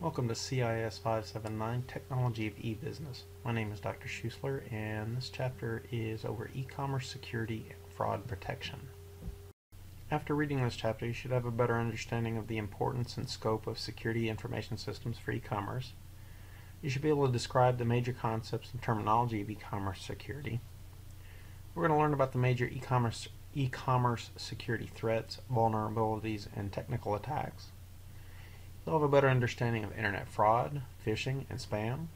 Welcome to CIS 579 Technology of E-Business. My name is Dr. Schuessler and this chapter is over e-commerce security and fraud protection. After reading this chapter, you should have a better understanding of the importance and scope of security information systems for e-commerce. You should be able to describe the major concepts and terminology of e-commerce security. We're going to learn about the major e-commerce e-commerce security threats, vulnerabilities, and technical attacks. You'll have a better understanding of internet fraud, phishing, and spam.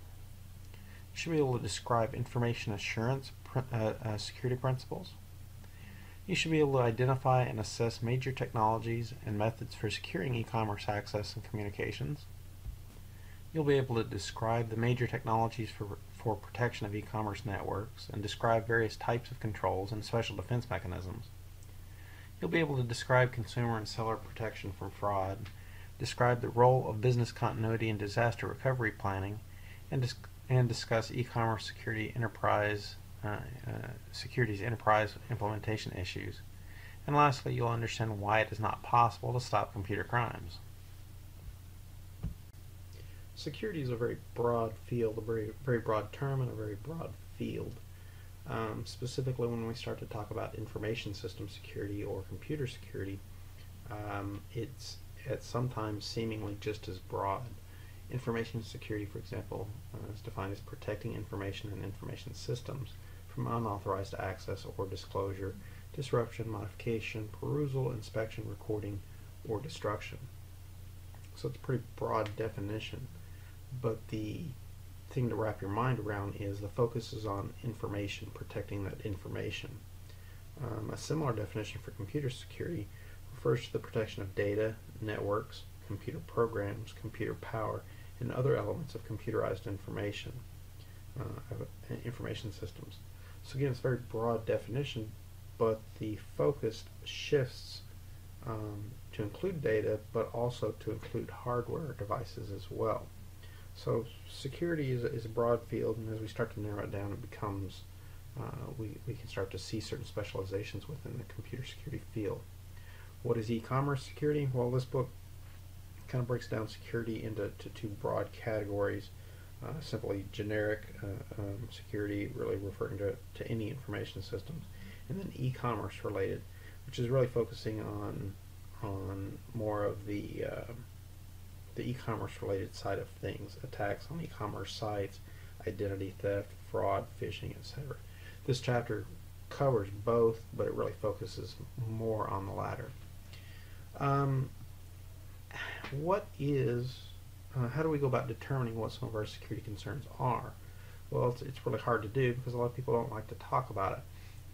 You should be able to describe information assurance uh, uh, security principles. You should be able to identify and assess major technologies and methods for securing e-commerce access and communications. You'll be able to describe the major technologies for, for protection of e-commerce networks and describe various types of controls and special defense mechanisms. You'll be able to describe consumer and seller protection from fraud describe the role of business continuity and disaster recovery planning, and, dis and discuss e-commerce security enterprise uh, uh, securities enterprise implementation issues. And lastly, you'll understand why it is not possible to stop computer crimes. Security is a very broad field, a very, very broad term and a very broad field. Um, specifically, when we start to talk about information system security or computer security, um, it's at sometimes seemingly just as broad. Information security, for example, uh, is defined as protecting information and information systems from unauthorized access or disclosure, disruption, modification, perusal, inspection, recording, or destruction. So it's a pretty broad definition, but the thing to wrap your mind around is the focus is on information, protecting that information. Um, a similar definition for computer security refers to the protection of data, networks, computer programs, computer power, and other elements of computerized information, uh, information systems. So again, it's a very broad definition, but the focus shifts um, to include data, but also to include hardware devices as well. So security is a, is a broad field, and as we start to narrow it down, it becomes uh, we, we can start to see certain specializations within the computer security field. What is e-commerce security? Well, this book kind of breaks down security into two broad categories. Uh, simply generic uh, um, security, really referring to, to any information systems, and then e-commerce related, which is really focusing on on more of the uh, the e-commerce related side of things, attacks on e-commerce sites, identity theft, fraud, phishing, etc. This chapter covers both, but it really focuses more on the latter. Um, what is, uh, how do we go about determining what some of our security concerns are? Well, it's, it's really hard to do because a lot of people don't like to talk about it.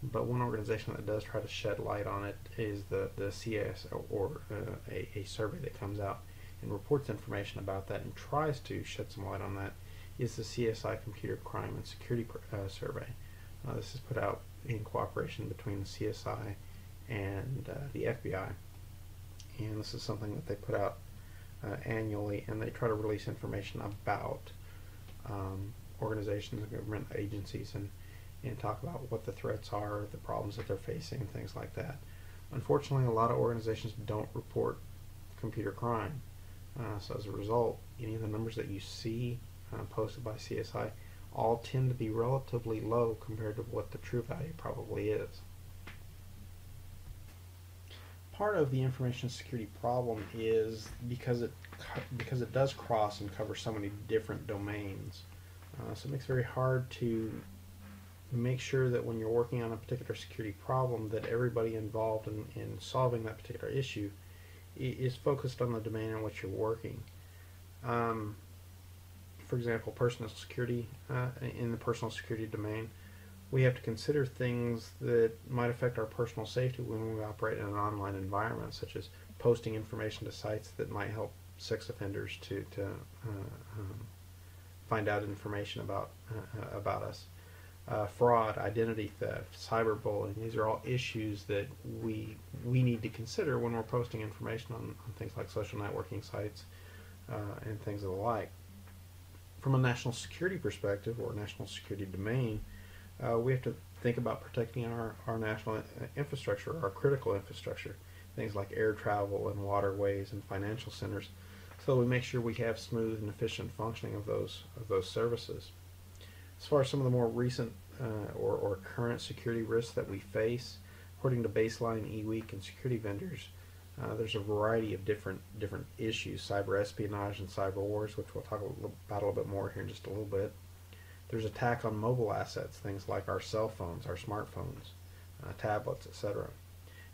But one organization that does try to shed light on it is the, the or, or uh, a, a survey that comes out and reports information about that and tries to shed some light on that is the CSI Computer Crime and Security uh, Survey. Uh, this is put out in cooperation between the CSI and uh, the FBI and this is something that they put out uh, annually, and they try to release information about um, organizations and government agencies and, and talk about what the threats are, the problems that they're facing, and things like that. Unfortunately, a lot of organizations don't report computer crime. Uh, so as a result, any of the numbers that you see uh, posted by CSI all tend to be relatively low compared to what the true value probably is part of the information security problem is because it because it does cross and cover so many different domains. Uh, so it makes it very hard to make sure that when you're working on a particular security problem that everybody involved in, in solving that particular issue is focused on the domain in which you're working. Um, for example, personal security uh, in the personal security domain we have to consider things that might affect our personal safety when we operate in an online environment, such as posting information to sites that might help sex offenders to, to uh, um, find out information about uh, about us. Uh, fraud, identity theft, cyberbullying, these are all issues that we we need to consider when we're posting information on, on things like social networking sites uh, and things of the like. From a national security perspective or national security domain, uh, we have to think about protecting our, our national uh, infrastructure, our critical infrastructure, things like air travel and waterways and financial centers. so we make sure we have smooth and efficient functioning of those of those services. As far as some of the more recent uh, or, or current security risks that we face, according to Baseline, eWeek, and security vendors, uh, there's a variety of different different issues, cyber espionage and cyber wars, which we'll talk about a little bit more here in just a little bit. There's attack on mobile assets, things like our cell phones, our smartphones, uh, tablets, etc.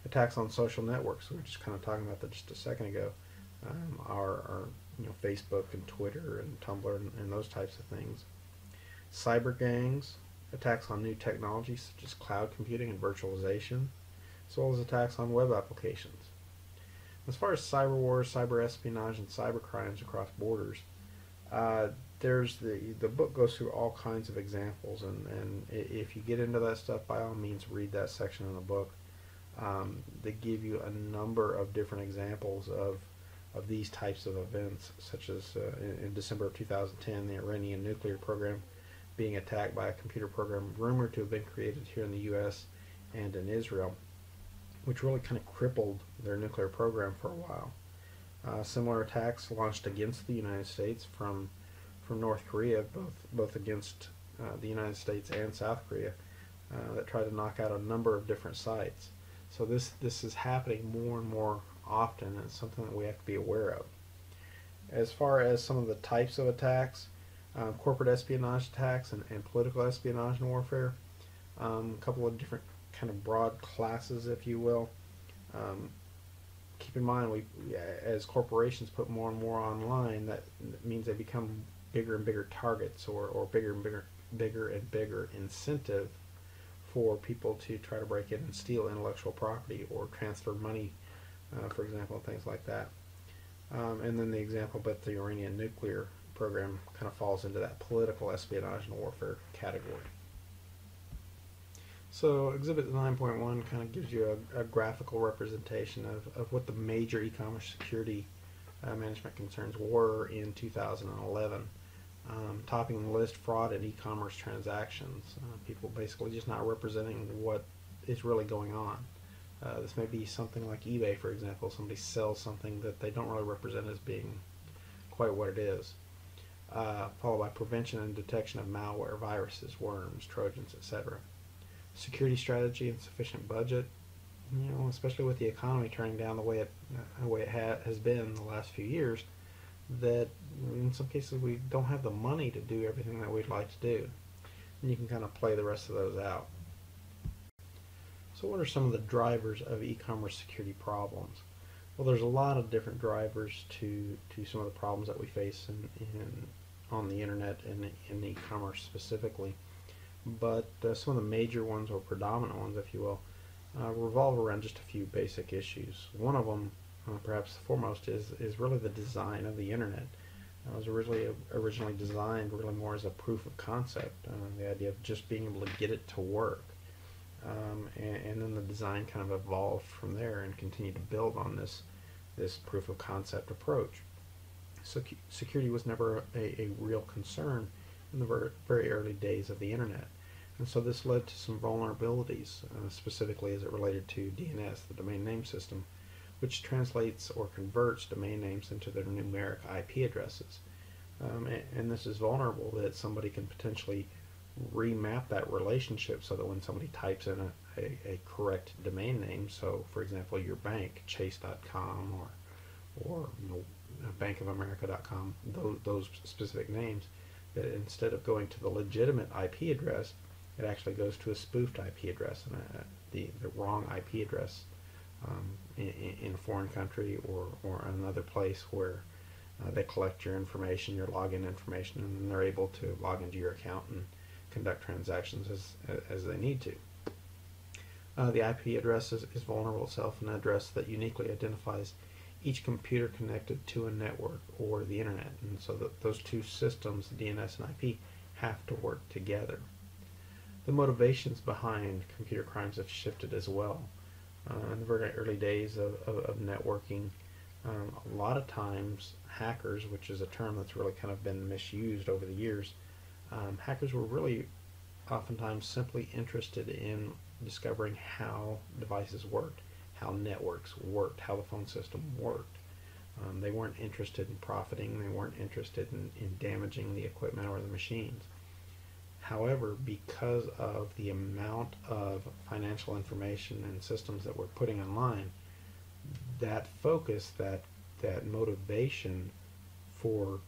Attacks on social networks, we were just kind of talking about that just a second ago. Um, our, our, you know Facebook and Twitter and Tumblr and, and those types of things. Cyber gangs, attacks on new technologies such as cloud computing and virtualization, as well as attacks on web applications. As far as cyber wars, cyber espionage, and cyber crimes across borders, uh, there's the the book goes through all kinds of examples, and and if you get into that stuff, by all means, read that section in the book. Um, they give you a number of different examples of of these types of events, such as uh, in, in, December of 2010, the Iranian nuclear program being attacked by a computer program rumored to have been created here in the U.S. and in Israel which really kind of crippled their nuclear program for a while. Uh, similar attacks launched against the United States from from North Korea, both both against uh, the United States and South Korea, uh, that tried to knock out a number of different sites. So this this is happening more and more often, and it's something that we have to be aware of. As far as some of the types of attacks, um, corporate espionage attacks and, and political espionage and warfare, um, a couple of different kind of broad classes, if you will. Um, keep in mind, we as corporations put more and more online, that means they become bigger and bigger targets, or, or bigger and bigger, bigger and bigger incentive for people to try to break in and steal intellectual property or transfer money, uh, for example, things like that. Um, and then the example, but the Iranian nuclear program kind of falls into that political espionage and warfare category. So Exhibit 9.1 kind of gives you a, a, graphical representation of, of what the major e-commerce security uh, management concerns were in 2011. Um, topping the list, fraud in e-commerce transactions. Uh, people basically just not representing what is really going on. Uh, this may be something like eBay, for example. Somebody sells something that they don't really represent as being quite what it is. Uh, followed by prevention and detection of malware, viruses, worms, trojans, etc security strategy and sufficient budget. You know, especially with the economy turning down the way it the way it ha- has been the last few years, that in some cases we don't have the money to do everything that we'd like to do, and you can kind of play the rest of those out. So, what are some of the drivers of e-commerce security problems? Well, there's a lot of different drivers to to some of the problems that we face in, in on the internet and in e-commerce specifically but uh, some of the major ones or predominant ones, if you will, uh, revolve around just a few basic issues. One of them, uh, perhaps the foremost, is is really the design of the internet. It was originally originally designed really more as a proof of concept, uh, the idea of just being able to get it to work. Um, and, and, then the design kind of evolved from there and continued to build on this this proof of concept approach. So security was never a, a real concern in the very, early days of the internet. And so this led to some vulnerabilities, uh, specifically as it related to DNS, the domain name system, which translates or converts domain names into their numeric IP addresses. Um, and, and, this is vulnerable that somebody can potentially remap that relationship so that when somebody types in a, a, a correct domain name, so for example your bank, chase.com or, or you know, bankofamerica.com, those, those specific names, that instead of going to the legitimate IP address, it actually goes to a spoofed IP address and a, the, the wrong IP address um, in, a foreign country or, or another place where uh, they collect your information, your login information, and they're able to log into your account and conduct transactions as, as they need to. Uh, the IP address is, is vulnerable itself, an address that uniquely identifies each computer connected to a network or the internet. And so those two systems, DNS and IP, have to work together the motivations behind computer crimes have shifted as well. Uh, in the very early days of, of, of networking, um, a lot of times hackers, which is a term that's really kind of been misused over the years, um, hackers were really oftentimes simply interested in discovering how devices worked, how networks worked, how the phone system worked. Um, they weren't interested in profiting. They weren't interested in, in damaging the equipment or the machines. However, because of the amount of financial information and systems that we're putting online, that focus, that that motivation for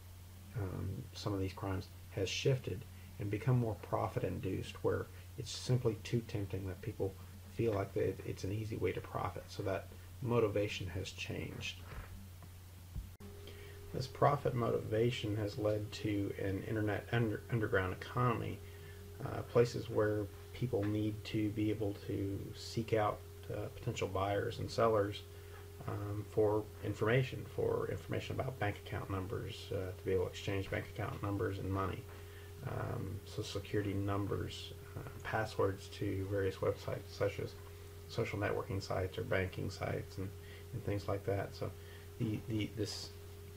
um, some of these crimes has shifted and become more profit induced, where it's simply too tempting that people feel like that it's an easy way to profit. So that motivation has changed. This profit motivation has led to an internet under, underground economy, uh, places where people need to be able to seek out uh, potential buyers and sellers um, for information, for information about bank account numbers, uh, to be able to exchange bank account numbers and money, um, social security numbers, uh, passwords to various websites such as social networking sites or banking sites and, and things like that. So the, the this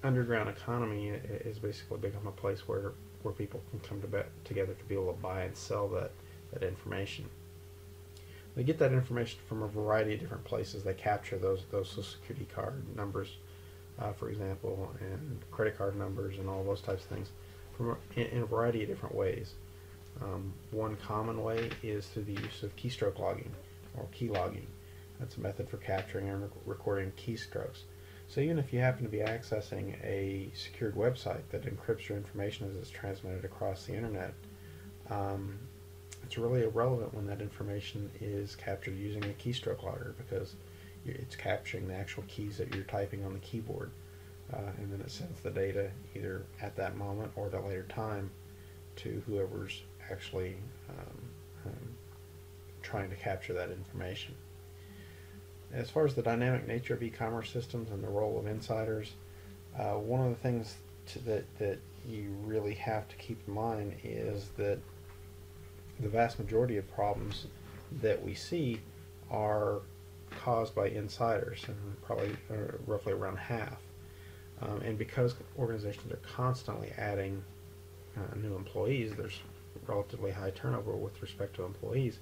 underground economy is basically become a place where where people can come to be, together to be able to buy and sell that that information. They get that information from a variety of different places. They capture those those social security card numbers, uh, for example, and credit card numbers and all those types of things from in, in, a variety of different ways. Um, one common way is through the use of keystroke logging or key logging. That's a method for capturing and recording keystrokes. So even if you happen to be accessing a secured website that encrypts your information as it's transmitted across the internet, um, it's really irrelevant when that information is captured using a keystroke logger because it's capturing the actual keys that you're typing on the keyboard. Uh, and then it sends the data either at that moment or at a later time to whoever's actually um, um, trying to capture that information. As far as the dynamic nature of e-commerce systems and the role of insiders, uh, one of the things to, that, that you really have to keep in mind is that the vast majority of problems that we see are caused by insiders, and probably uh, roughly around half. Um, and because organizations are constantly adding uh, new employees, there's relatively high turnover with respect to employees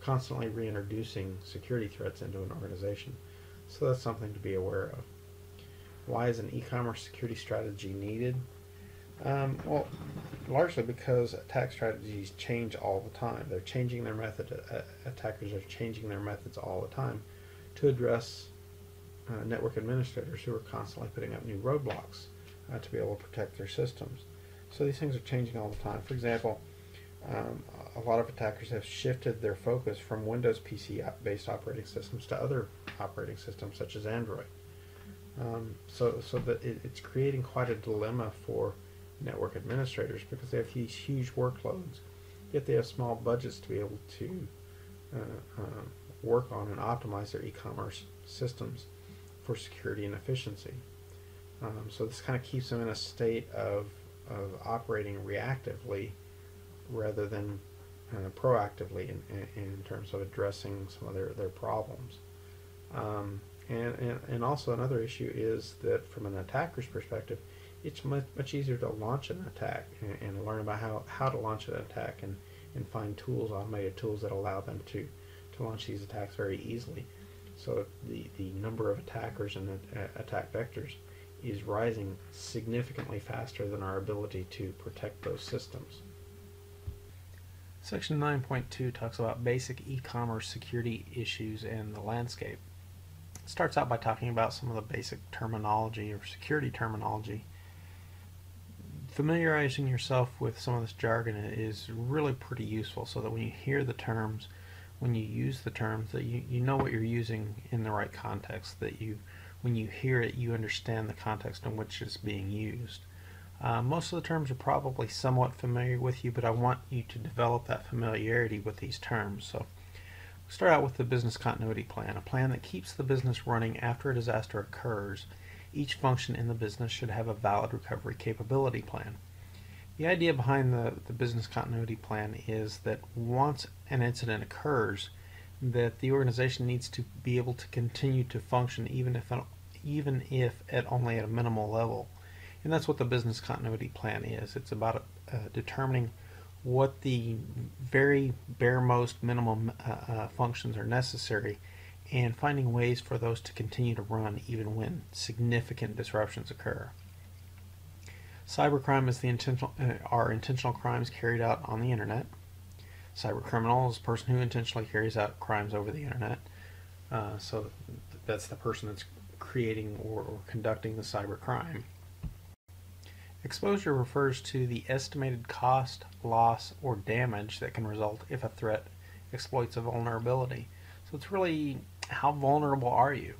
constantly reintroducing security threats into an organization. So that's something to be aware of. Why is an e-commerce security strategy needed? Um, well, largely because attack strategies change all the time. They're changing their method. Uh, attackers are changing their methods all the time to address uh, network administrators who are constantly putting up new roadblocks uh, to be able to protect their systems. So these things are changing all the time. For example, um, a lot of attackers have shifted their focus from Windows PC based operating systems to other operating systems such as Android. Um, so, so that it, it's creating quite a dilemma for network administrators because they have these huge workloads, yet they have small budgets to be able to uh, uh, work on and optimize their e-commerce systems for security and efficiency. Um, so this kind of keeps them in a state of, of operating reactively rather than uh, proactively in, in, in, terms of addressing some of their, their problems. Um, and, and, and also another issue is that from an attacker's perspective, it's much, much easier to launch an attack and, and, learn about how, how to launch an attack and, and find tools, automated tools that allow them to, to launch these attacks very easily. So the, the number of attackers and uh, attack vectors is rising significantly faster than our ability to protect those systems. Section 9.2 talks about basic e-commerce security issues and the landscape. It starts out by talking about some of the basic terminology or security terminology. Familiarizing yourself with some of this jargon is really pretty useful so that when you hear the terms, when you use the terms, that you, you know what you're using in the right context, that you when you hear it you understand the context in which it's being used. Uh, most of the terms are probably somewhat familiar with you, but I want you to develop that familiarity with these terms. So we'll start out with the business continuity plan, a plan that keeps the business running after a disaster occurs. Each function in the business should have a valid recovery capability plan. The idea behind the, the business continuity plan is that once an incident occurs, that the organization needs to be able to continue to function even if even if at only at a minimal level. And that's what the business continuity plan is. It's about uh, determining what the very bare most minimum uh, uh, functions are necessary and finding ways for those to continue to run even when significant disruptions occur. Cybercrime is the intentional uh, are intentional crimes carried out on the internet. Cybercriminal is a person who intentionally carries out crimes over the internet. Uh, so that's the person that's creating or, or conducting the cybercrime. Exposure refers to the estimated cost, loss, or damage that can result if a threat exploits a vulnerability. So it's really how vulnerable are you?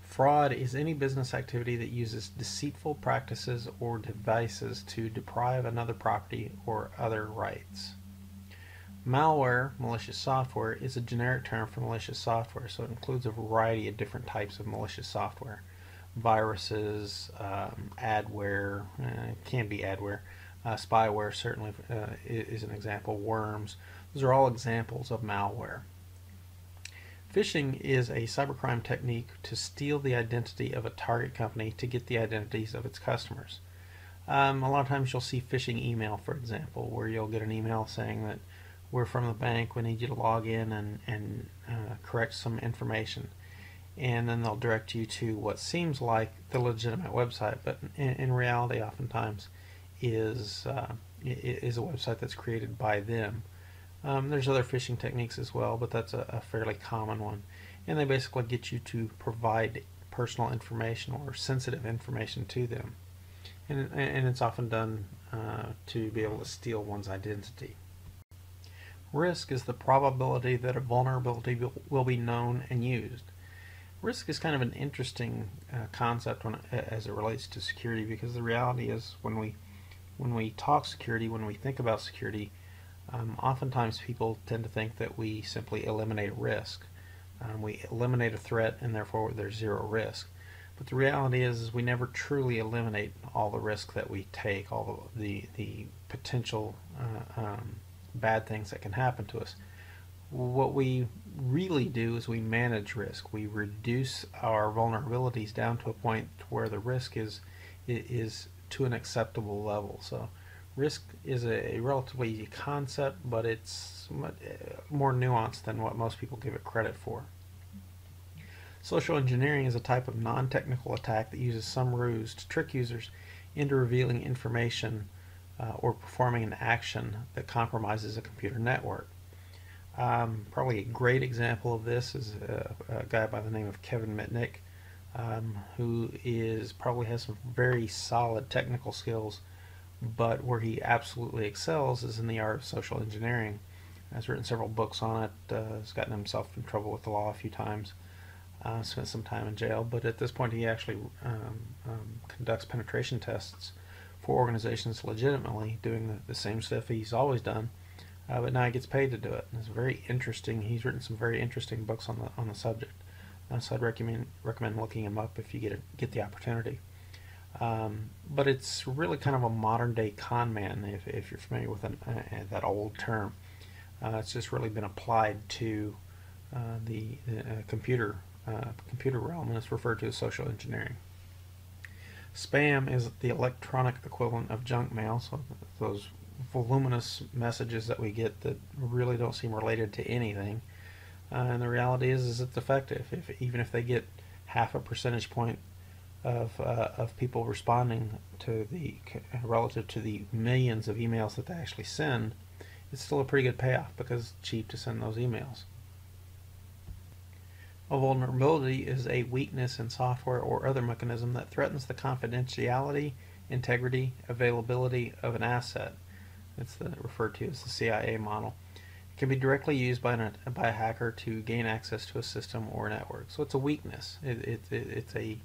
Fraud is any business activity that uses deceitful practices or devices to deprive another property or other rights. Malware, malicious software, is a generic term for malicious software, so it includes a variety of different types of malicious software. Viruses, um, adware, uh, can be adware, uh, spyware certainly uh, is an example, worms. Those are all examples of malware. Phishing is a cybercrime technique to steal the identity of a target company to get the identities of its customers. Um, a lot of times you'll see phishing email, for example, where you'll get an email saying that we're from the bank, we need you to log in and, and uh, correct some information. And then they'll direct you to what seems like the legitimate website, but in, in reality, oftentimes is uh, is a website that's created by them. Um, there's other phishing techniques as well, but that's a, a, fairly common one. And they basically get you to provide personal information or sensitive information to them. And, and it's often done uh, to be able to steal one's identity. Risk is the probability that a vulnerability will be known and used. Risk is kind of an interesting uh, concept when, as it relates to security because the reality is when we when we talk security, when we think about security, um, oftentimes people tend to think that we simply eliminate risk. Um, we eliminate a threat and therefore there's zero risk. But the reality is, is we never truly eliminate all the risk that we take, all the, the, the potential uh, um, bad things that can happen to us. What we really do is we manage risk. We reduce our vulnerabilities down to a point where the risk is is to an acceptable level. So risk is a, relatively easy concept, but it's uh, more nuanced than what most people give it credit for. Social engineering is a type of non-technical attack that uses some ruse to trick users into revealing information uh, or performing an action that compromises a computer network. Um, probably a great example of this is a, a guy by the name of Kevin Mitnick, um, who is probably has some very solid technical skills, but where he absolutely excels is in the art of social engineering. Has written several books on it. Uh, has gotten himself in trouble with the law a few times. Uh, spent some time in jail, but at this point he actually um, um conducts penetration tests for organizations legitimately doing the, the same stuff he's always done, uh, but now he gets paid to do it. And it's very interesting. He's written some very interesting books on the on the subject, uh, so I'd recommend recommend looking him up if you get a, get the opportunity. Um, but it's really kind of a modern day con man if, if you're familiar with an, uh, that old term. Uh, it's just really been applied to uh, the uh, computer computer realm, and it's referred to as social engineering. Spam is the electronic equivalent of junk mail, so those voluminous messages that we get that really don't seem related to anything. Uh, and the reality is, is it's effective. If even if they get half a percentage point of uh, of people responding to the relative to the millions of emails that they actually send, it's still a pretty good payoff because it's cheap to send those emails. A vulnerability is a weakness in software or other mechanism that threatens the confidentiality, integrity, availability of an asset. It's the, referred to as the CIA model. It can be directly used by, an, by a hacker to gain access to a system or a network. So it's a weakness. It, it, it it's a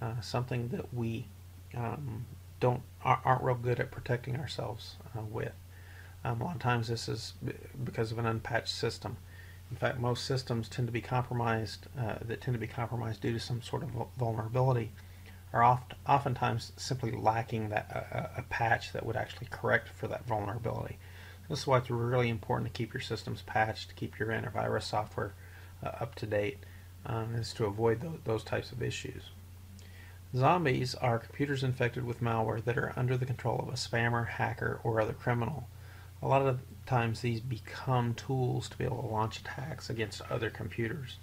uh, something that we um, don't aren't real good at protecting ourselves uh, with. Um, a lot of times this is because of an unpatched system. In fact, most systems tend to be compromised uh, that tend to be compromised due to some sort of vulnerability are oft, oftentimes simply lacking that uh, a patch that would actually correct for that vulnerability. This is why it's really important to keep your systems patched, to keep your antivirus software uh, up to date, um, is to avoid those, those types of issues. Zombies are computers infected with malware that are under the control of a spammer, hacker, or other criminal. A lot of times these become tools to be able to launch attacks against other computers.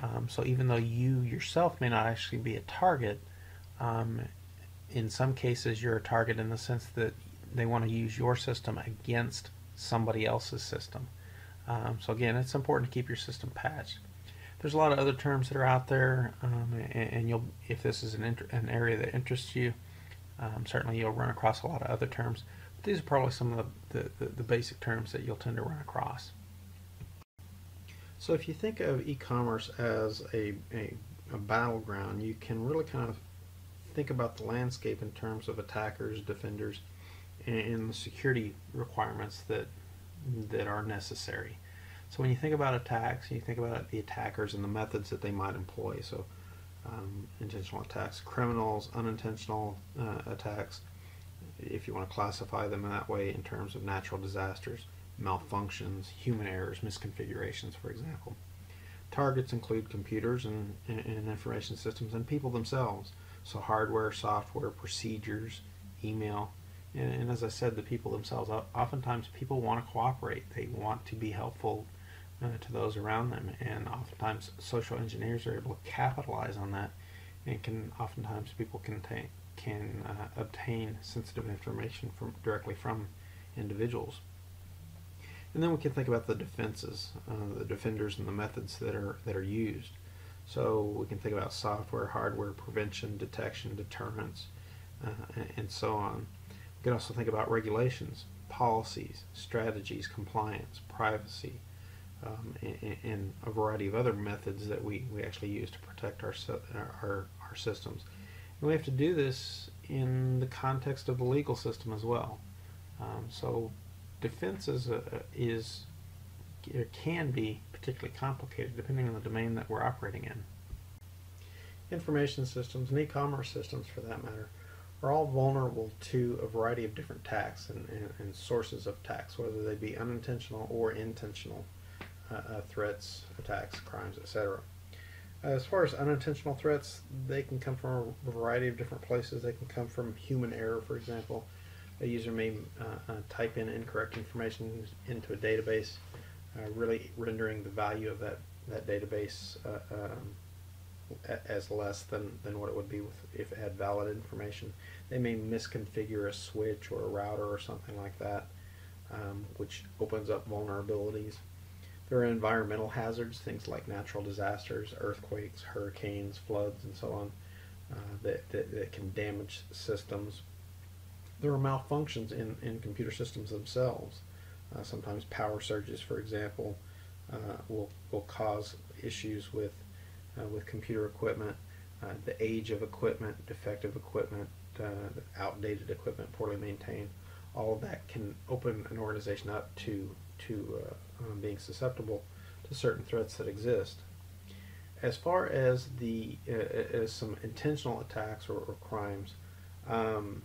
Um, so even though you yourself may not actually be a target, um, in some cases you're a target in the sense that they want to use your system against somebody else's system. Um, so again, it's important to keep your system patched. There's a lot of other terms that are out there, um, and, and, you'll, if this is an, an area that interests you, um, certainly you'll run across a lot of other terms. But these are probably some of the, the, the, basic terms that you'll tend to run across. So if you think of e-commerce as a, a, a, battleground, you can really kind of think about the landscape in terms of attackers, defenders, and, and the security requirements that that are necessary. So when you think about attacks, you think about the attackers and the methods that they might employ. So um, intentional attacks, criminals, unintentional uh, attacks, if you want to classify them in that way in terms of natural disasters, malfunctions, human errors, misconfigurations, for example. Targets include computers and, and, information systems and people themselves. So hardware, software, procedures, email, and, and, as I said, the people themselves. Oftentimes, people want to cooperate. They want to be helpful uh, to those around them, and oftentimes, social engineers are able to capitalize on that, and can oftentimes people can can uh, obtain sensitive information from directly from individuals. And then we can think about the defenses, uh, the defenders and the methods that are that are used. So we can think about software, hardware, prevention, detection, deterrence, uh, and, so on. We can also think about regulations, policies, strategies, compliance, privacy, um, and, and, a variety of other methods that we, we actually use to protect our, our, our systems. And we have to do this in the context of the legal system as well. Um, so defense is, a, is it can be particularly complicated depending on the domain that we're operating in. Information systems and e-commerce systems, for that matter, are all vulnerable to a variety of different attacks and, and, and sources of attacks, whether they be unintentional or intentional uh, uh, threats, attacks, crimes, etc. As far as unintentional threats, they can come from a variety of different places. They can come from human error, for example a user may uh, uh, type in incorrect information into a database, uh, really rendering the value of that, that database uh, um, as less than, than what it would be with, if it had valid information. They may misconfigure a switch or a router or something like that, um, which opens up vulnerabilities. There are environmental hazards, things like natural disasters, earthquakes, hurricanes, floods, and so on, uh, that, that, that, can damage systems there are malfunctions in, in computer systems themselves. Uh, sometimes power surges, for example, uh, will, will cause issues with, uh, with computer equipment, uh, the age of equipment, defective equipment, uh, outdated equipment, poorly maintained. All of that can open an organization up to, to uh, um, being susceptible to certain threats that exist. As far as the as some intentional attacks or, or crimes, um,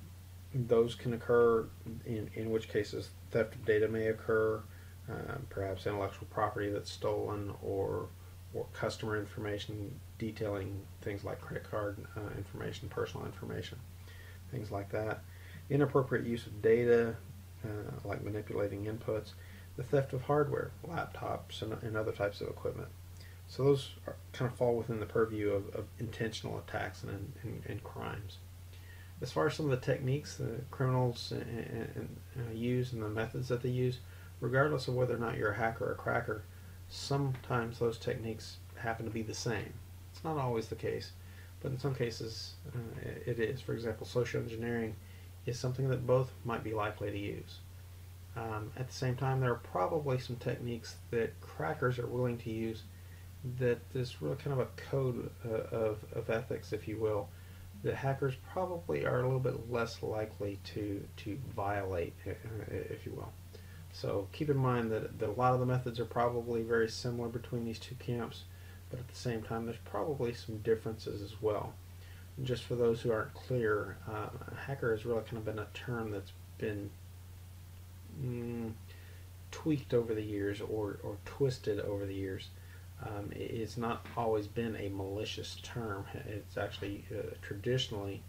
those can occur, in, in which cases theft of data may occur, uh, perhaps intellectual property that's stolen, or or customer information detailing things like credit card uh, information, personal information, things like that. Inappropriate use of data, uh, like manipulating inputs. The theft of hardware, laptops, and, and other types of equipment. So those are, kind of fall within the purview of, of intentional attacks and, and, and crimes as far as some of the techniques the criminals uh, use and the methods that they use, regardless of whether or not you're a hacker or a cracker, sometimes those techniques happen to be the same. It's not always the case, but in some cases uh, it is. For example, social engineering is something that both might be likely to use. Um, at the same time, there are probably some techniques that crackers are willing to use that is really kind of a code uh, of, of ethics, if you will, the hackers probably are a little bit less likely to, to violate, if you will. So keep in mind that, that a lot of the methods are probably very similar between these two camps, but at the same time there's probably some differences as well. And just for those who aren't clear, uh, hacker has really kind of been a term that's been mm, tweaked over the years or, or twisted over the years um, it's not always been a malicious term. It's actually uh, traditionally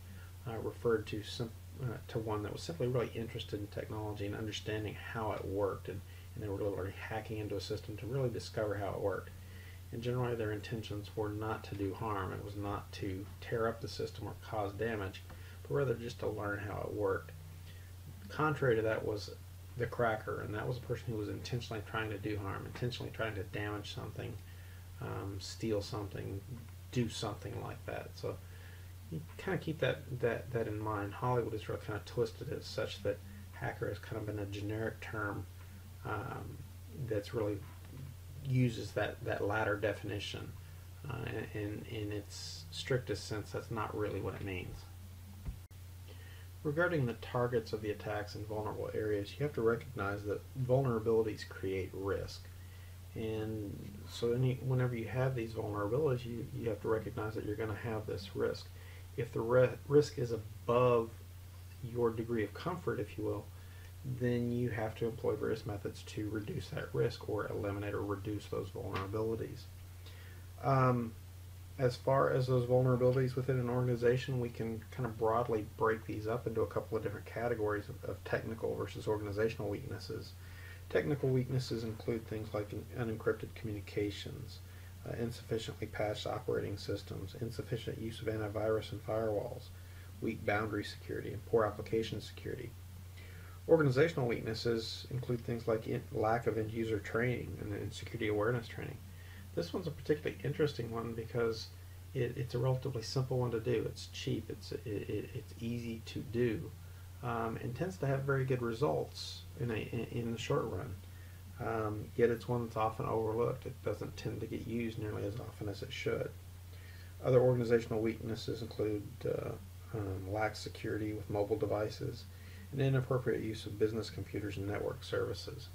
uh, referred to some, uh, to one that was simply really interested in technology and understanding how it worked, and, and they were literally hacking into a system to really discover how it worked. and generally their intentions were not to do harm. It was not to tear up the system or cause damage, but rather just to learn how it worked. Contrary to that was the cracker, and that was a person who was intentionally trying to do harm, intentionally trying to damage something, um, steal something, do something like that. So you kind of keep that, that, that in mind. Hollywood has really kind of twisted it such that hacker has kind of been a generic term um, that's really uses that, that latter definition. Uh, in, in its strictest sense, that's not really what it means. Regarding the targets of the attacks in vulnerable areas, you have to recognize that vulnerabilities create risk. And so any, whenever you have these vulnerabilities, you, you have to recognize that you're going to have this risk. If the risk is above your degree of comfort, if you will, then you have to employ various methods to reduce that risk or eliminate or reduce those vulnerabilities. Um, as far as those vulnerabilities within an organization, we can kind of broadly break these up into a couple of different categories of, of technical versus organizational weaknesses. Technical weaknesses include things like unencrypted communications, uh, insufficiently patched operating systems, insufficient use of antivirus and firewalls, weak boundary security, and poor application security. Organizational weaknesses include things like lack of end user training and, and, security awareness training. This one's a particularly interesting one because it, it's a relatively simple one to do. It's cheap, it's, it, it, it's easy to do, um, and tends to have very good results in, a, in, the short run. Um, yet it's one that's often overlooked. It doesn't tend to get used nearly as often as it should. Other organizational weaknesses include uh, um, lack security with mobile devices, and inappropriate use of business computers and network services.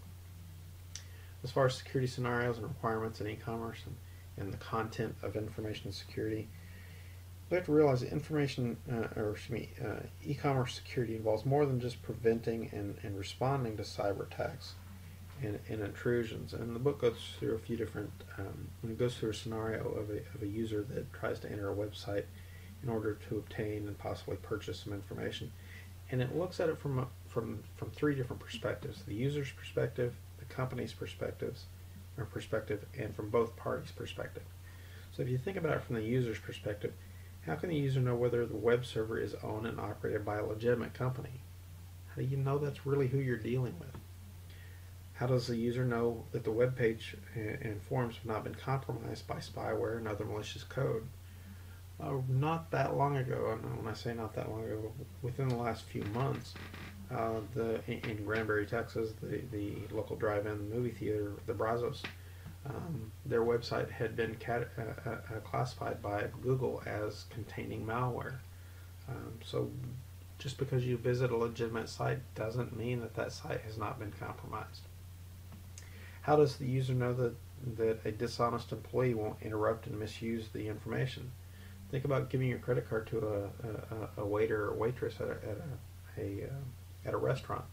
As far as security scenarios and requirements in e-commerce and, and, the content of information security, have to realize that information, uh, or excuse me, uh, e-commerce security involves more than just preventing and, and responding to cyber attacks and, and, intrusions. And the book goes through a few different, um, it goes through a scenario of a, of a user that tries to enter a website in order to obtain and possibly purchase some information and it looks at it from from from three different perspectives: the user's perspective, the company's perspectives, or perspective, and from both parties' perspective. So if you think about it from the user's perspective, how can the user know whether the web server is owned and operated by a legitimate company? How do you know that's really who you're dealing with? How does the user know that the web page and forms have not been compromised by spyware and other malicious code? uh, not that long ago, and when I say not that long ago, within the last few months, uh, the in Granbury, Texas, the, the local drive-in movie theater, the Brazos, um, their website had been cat, uh, uh, uh, classified by Google as containing malware. Um, so just because you visit a legitimate site doesn't mean that that site has not been compromised. How does the user know that, that a dishonest employee won't interrupt and misuse the information? Think about giving your credit card to a, a, a waiter or waitress at a, at a, a uh, at a restaurant.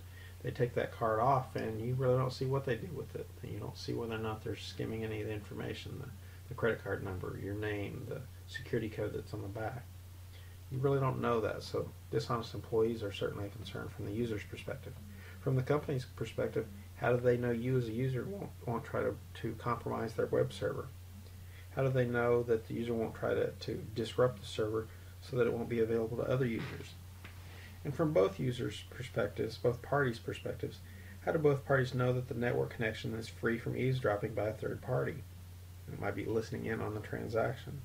They take that card off, and you really don't see what they do with it. You don't see whether or not they're skimming any of the information, the, the credit card number, your name, the security code that's on the back. You really don't know that, so dishonest employees are certainly a concern from the user's perspective. From the company's perspective, how do they know you as a user won't, won't try to, to compromise their web server? How do they know that the user won't try to, to disrupt the server so that it won't be available to other users? And from both users' perspectives, both parties' perspectives, how do both parties know that the network connection is free from eavesdropping by a third party? It might be listening in on the transaction.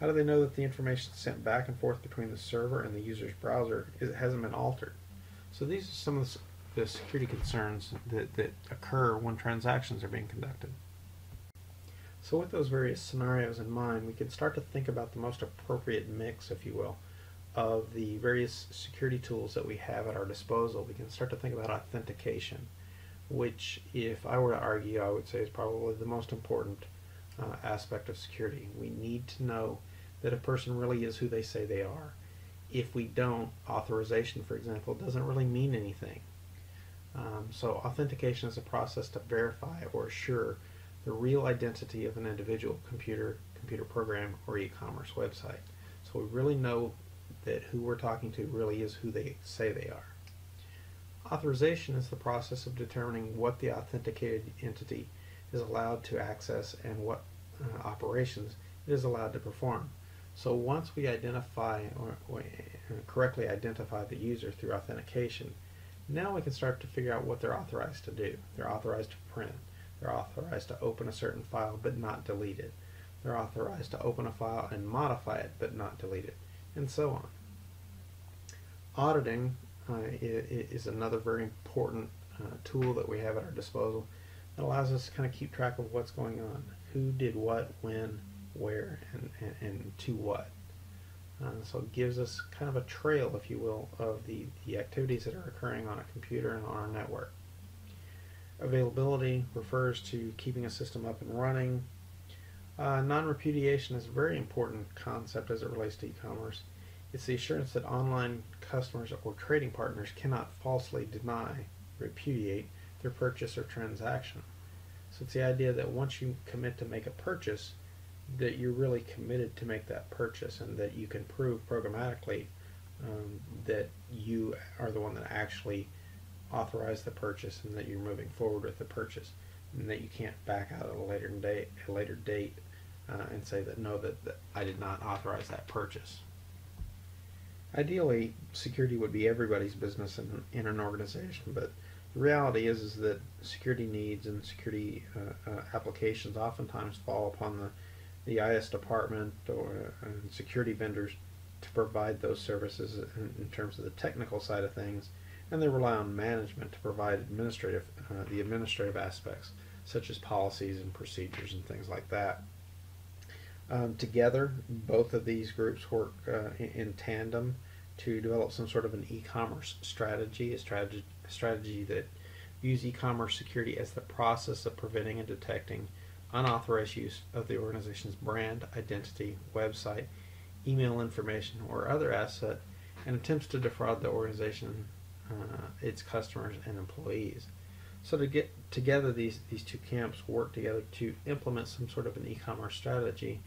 How do they know that the information sent back and forth between the server and the user's browser is, hasn't been altered? So these are some of the security concerns that, that occur when transactions are being conducted. So with those various scenarios in mind, we can start to think about the most appropriate mix, if you will, of the various security tools that we have at our disposal. We can start to think about authentication, which, if I were to argue, I would say is probably the most important uh, aspect of security. We need to know that a person really is who they say they are. If we don't, authorization, for example, doesn't really mean anything. Um, so authentication is a process to verify or assure the real identity of an individual computer, computer program, or e-commerce website. So we really know that who we're talking to really is who they say they are. Authorization is the process of determining what the authenticated entity is allowed to access and what uh, operations it is allowed to perform. So once we identify or, or uh, correctly identify the user through authentication, now we can start to figure out what they're authorized to do. They're authorized to print. They're authorized to open a certain file but not delete it. They're authorized to open a file and modify it but not delete it, and so on. Auditing uh, is another very important uh, tool that we have at our disposal that allows us to kind of keep track of what's going on, who did what, when, where, and, and, and to what. Uh, so it gives us kind of a trail, if you will, of the, the activities that are occurring on a computer and on our network. Availability refers to keeping a system up and running. Uh, non-repudiation is a very important concept as it relates to e-commerce. It's the assurance that online customers or trading partners cannot falsely deny, repudiate their purchase or transaction. So it's the idea that once you commit to make a purchase, that you're really committed to make that purchase and that you can prove programmatically um, that you are the one that actually authorized the purchase and that you're moving forward with the purchase and that you can't back out at a later date, a later date uh, and say that no, that, that I did not authorize that purchase. Ideally, security would be everybody's business in, in an organization, but the reality is is that security needs and security uh, uh, applications oftentimes fall upon the the IS department or security vendors to provide those services in, in, terms of the technical side of things, and they rely on management to provide administrative uh, the administrative aspects such as policies and procedures and things like that. Um, together, both of these groups work uh, in, tandem to develop some sort of an e-commerce strategy, a strategy, a strategy that views e-commerce security as the process of preventing and detecting unauthorized use of the organization's brand, identity, website, email information, or other asset, and attempts to defraud the organization, uh, its customers, and employees. So to get together, these these two camps work together to implement some sort of an e-commerce strategy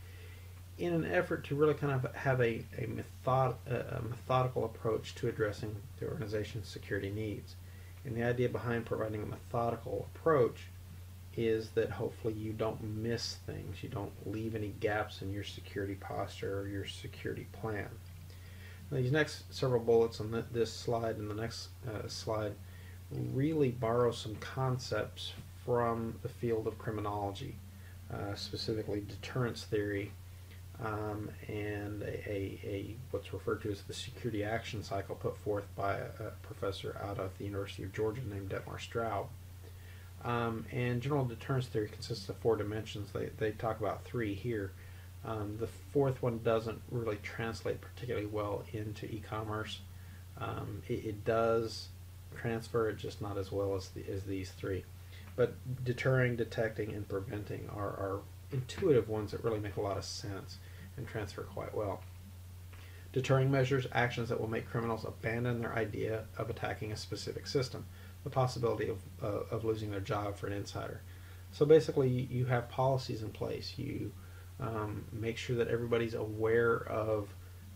in an effort to really kind of have a, a, method, a methodical approach to addressing the organization's security needs. And the idea behind providing a methodical approach is that hopefully you don't miss things, you don't leave any gaps in your security posture or your security plan. Now, these next several bullets on this slide and the next uh, slide really borrow some concepts from the field of criminology, uh, specifically deterrence theory um, and a, a, a, what's referred to as the security action cycle put forth by a, a professor out of the University of Georgia named Detmar Straub. Um, and general deterrence theory consists of four dimensions. They, they talk about three here. Um, the fourth one doesn't really translate particularly well into e-commerce. Um, it, it, does transfer it, just not as well as, the, as these three. But deterring, detecting, and preventing are, are intuitive ones that really make a lot of sense and transfer quite well. Deterring measures, actions that will make criminals abandon their idea of attacking a specific system the possibility of, uh, of losing their job for an insider. So basically, you have policies in place. You um, make sure that everybody's aware of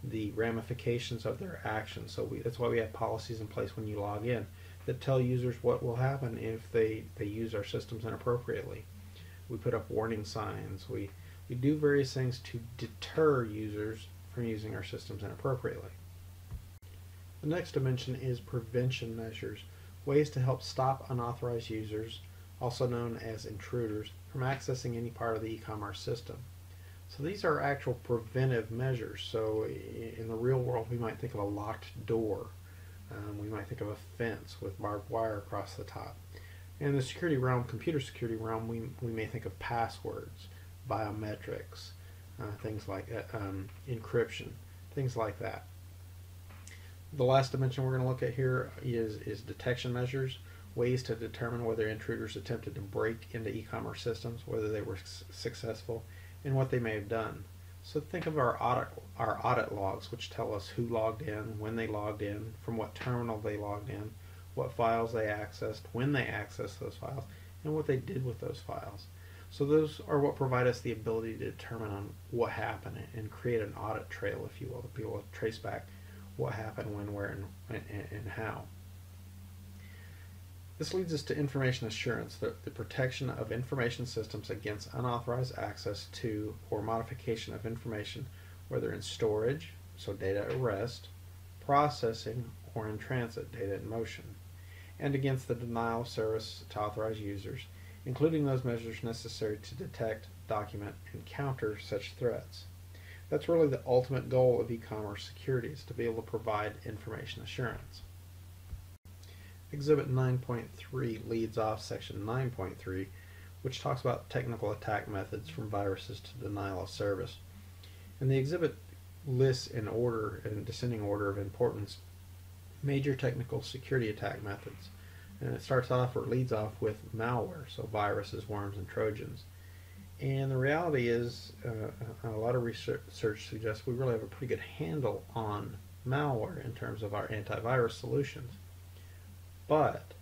the ramifications of their actions. So we, that's why we have policies in place when you log in that tell users what will happen if they, they use our systems inappropriately. We put up warning signs. We, we do various things to deter users from using our systems inappropriately. The next dimension is prevention measures ways to help stop unauthorized users, also known as intruders, from accessing any part of the e-commerce system. So these are actual preventive measures. So in the real world, we might think of a locked door. Um, we might think of a fence with barbed wire across the top. In the security realm, computer security realm, we, we may think of passwords, biometrics, uh, things like uh, um, encryption, things like that. The last dimension we're going to look at here is, is detection measures, ways to determine whether intruders attempted to break into e-commerce systems, whether they were successful, and what they may have done. So think of our audit, our audit logs, which tell us who logged in, when they logged in, from what terminal they logged in, what files they accessed, when they accessed those files, and what they did with those files. So those are what provide us the ability to determine on what happened and create an audit trail, if you will, to be able to trace back what happened, when, where, and, and, and how. This leads us to information assurance, the, the protection of information systems against unauthorized access to or modification of information, whether in storage, so data at rest, processing, or in transit, data in motion, and against the denial of service to authorized users, including those measures necessary to detect, document, and counter such threats. That's really the ultimate goal of e-commerce security is to be able to provide information assurance. Exhibit 9.3 leads off section 9.3, which talks about technical attack methods from viruses to denial of service. And the exhibit lists in order, in descending order of importance, major technical security attack methods. And it starts off or leads off with malware, so viruses, worms, and trojans. And the reality is, uh, a lot of research suggests we really have a pretty good handle on malware in terms of our antivirus solutions. But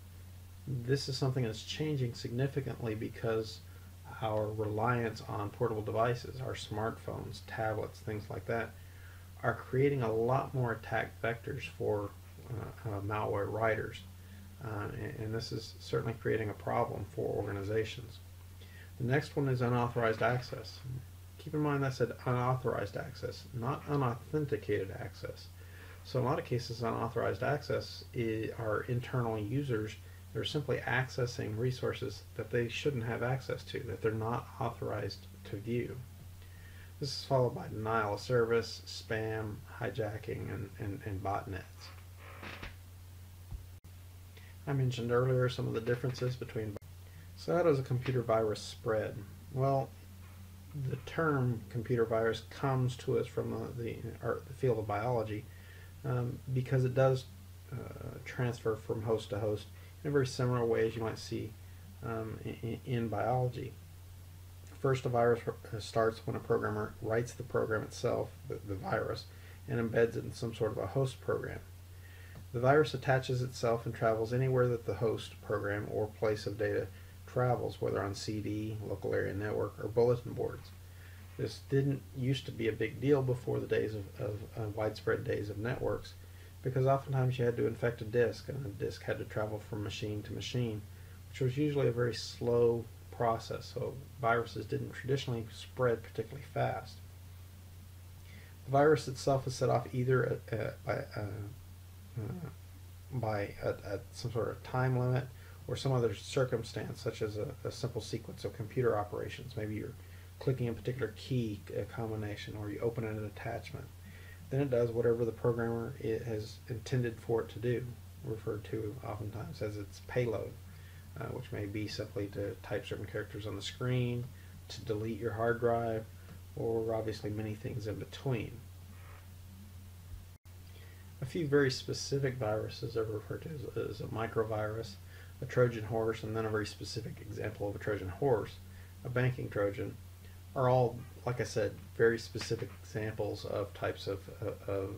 this is something that's changing significantly because our reliance on portable devices, our smartphones, tablets, things like that, are creating a lot more attack vectors for malware writers. Uh, and, and, this is certainly creating a problem for organizations. The next one is unauthorized access. Keep in mind that said unauthorized access, not unauthenticated access. So in a lot of cases, unauthorized access are internal users that are simply accessing resources that they shouldn't have access to, that they're not authorized to view. This is followed by denial of service, spam, hijacking, and, and, and botnets. I mentioned earlier some of the differences between. So how does a computer virus spread? Well, the term computer virus comes to us from the, the, the field of biology um, because it does uh, transfer from host to host in very similar way as you might see um, in, in, biology. First, a virus starts when a programmer writes the program itself, the, the virus, and embeds it in some sort of a host program. The virus attaches itself and travels anywhere that the host program or place of data travels, whether on CD, local area network, or bulletin boards. This didn't used to be a big deal before the days of, of uh, widespread days of networks because oftentimes you had to infect a disk and the disk had to travel from machine to machine, which was usually a very slow process, so viruses didn't traditionally spread particularly fast. The virus itself is set off either at, at, by, uh, uh, by some sort of time limit or some other circumstance, such as a, a simple sequence of computer operations. Maybe you're clicking a particular key combination or you open an attachment. Then it does whatever the programmer has intended for it to do, referred to oftentimes as its payload, uh, which may be simply to type certain characters on the screen, to delete your hard drive, or obviously many things in between. A few very specific viruses are referred to as, as a macrovirus, a Trojan horse, and then a very specific example of a Trojan horse, a banking Trojan, are all, like I said, very specific examples of types of, of,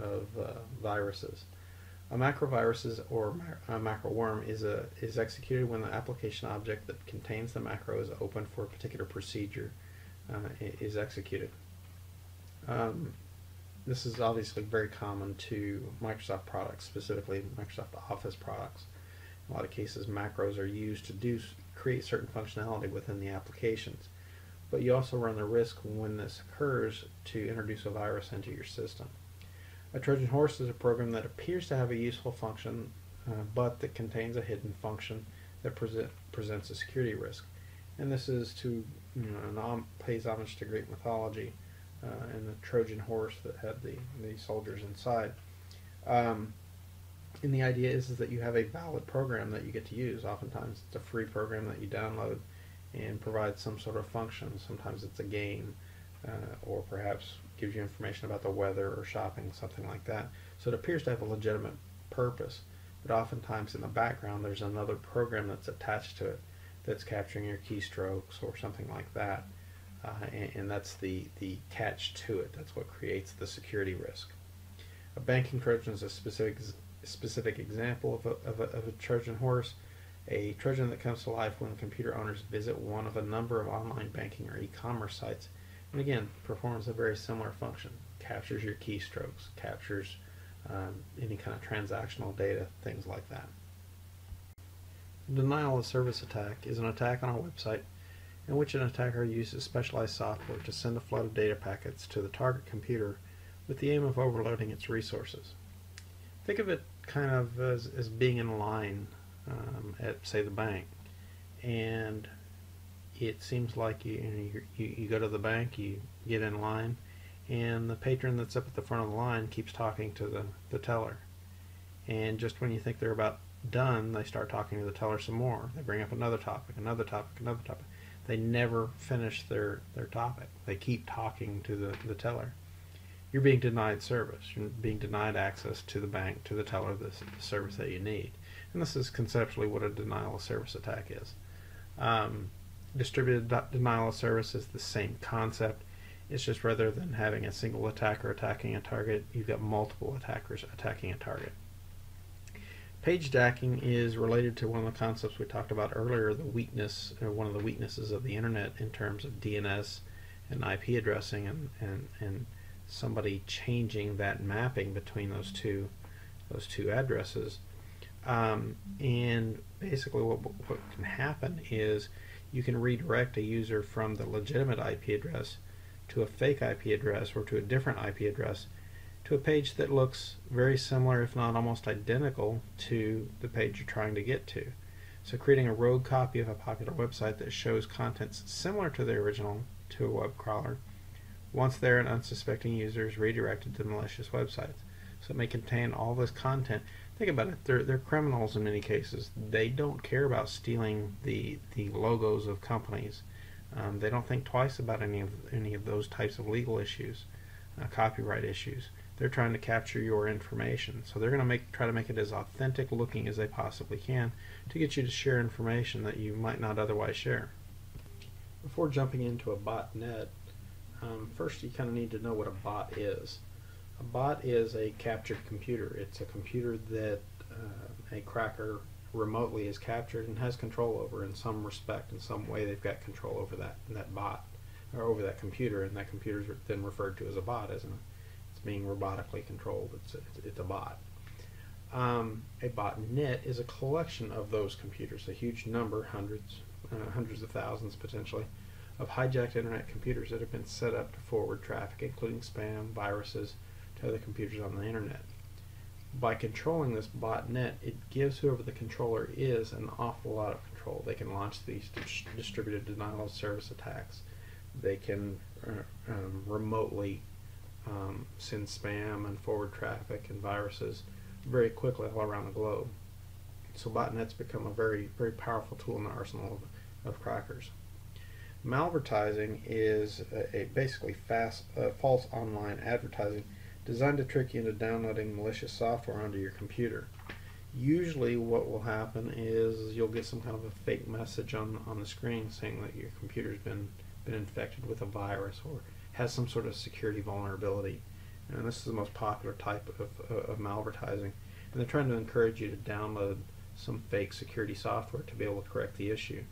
of uh, viruses. A macrovirus or a macro worm is, a, is executed when the application object that contains the macro is open for a particular procedure uh, is executed. Um, this is obviously very common to Microsoft products, specifically Microsoft Office products. In a lot of cases, macros are used to do create certain functionality within the applications but you also run the risk when this occurs to introduce a virus into your system. A Trojan horse is a program that appears to have a useful function, uh, but that contains a hidden function that present, presents a security risk. And this is to, you know, pays homage to Greek mythology and the Trojan horse that had the, the soldiers inside. Um, and the idea is, is that you have a valid program that you get to use. Oftentimes it's a free program that you download and provides some sort of function. Sometimes it's a game, uh, or perhaps gives you information about the weather or shopping, something like that. So it appears to have a legitimate purpose, but oftentimes in the background there's another program that's attached to it that's capturing your keystrokes or something like that. Uh, and, and, that's the, the catch to it. That's what creates the security risk. A banking Trojan is a specific specific example of a, of a, of a Trojan horse. A Trojan that comes to life when computer owners visit one of a number of online banking or e-commerce sites. And again performs a very similar function. Captures your keystrokes captures um, any kind of transactional data things like that. Denial of service attack is an attack on a website in which an attacker uses specialized software to send a flood of data packets to the target computer with the aim of overloading its resources. Think of it kind of as, as being in line um, at, say, the bank. And it seems like you, you, you go to the bank, you get in line, and the patron that's up at the front of the line keeps talking to the, the teller. And just when you think they're about done, they start talking to the teller some more. They bring up another topic, another topic, another topic. They never finish their, their topic. They keep talking to the, the teller. You're being denied service. You're being denied access to the bank, to the teller, the, the service that you need. And this is conceptually what a denial of service attack is. Um, distributed denial of service is the same concept. It's just rather than having a single attacker attacking a target, you've got multiple attackers attacking a target. Page jacking is related to one of the concepts we talked about earlier, the weakness, or one of the weaknesses of the internet in terms of DNS and IP addressing and, and, and somebody changing that mapping between those two those two addresses. Um, and basically what, what can happen is you can redirect a user from the legitimate IP address to a fake IP address or to a different IP address to a page that looks very similar, if not almost identical, to the page you're trying to get to. So creating a rogue copy of a popular website that shows contents similar to the original to a web crawler. Once there, an unsuspecting user is redirected to malicious websites. So it may contain all this content. Think about it, they're, they're criminals in many cases. They don't care about stealing the, the logos of companies. Um, they don't think twice about any of, any of those types of legal issues, uh, copyright issues they're trying to capture your information. So they're going to make try to make it as authentic looking as they possibly can to get you to share information that you might not otherwise share. Before jumping into a botnet, um, first you kind of need to know what a bot is. A bot is a captured computer. It's a computer that uh, a cracker remotely is captured and has control over in some respect, in some way they've got control over that that bot or over that computer, and that computer is then referred to as a bot, isn't it? Being robotically controlled. It's a, it's a bot. Um, a botnet is a collection of those computers, a huge number, hundreds, uh, hundreds of thousands potentially, of hijacked internet computers that have been set up to forward traffic, including spam, viruses, to other computers on the internet. By controlling this botnet, it gives whoever the controller is an awful lot of control. They can launch these distributed denial of service attacks. They can uh, um, remotely um, send spam and forward traffic and viruses very quickly all around the globe. So botnets become a very, very powerful tool in the arsenal of, of crackers. Malvertising is a, a basically fast, uh, false online advertising designed to trick you into downloading malicious software onto your computer. Usually what will happen is you'll get some kind of a fake message on, on the screen saying that your computer's been, been infected with a virus or has some sort of security vulnerability. And this is the most popular type of, of, of malvertising. And they're trying to encourage you to download some fake security software to be able to correct the issue.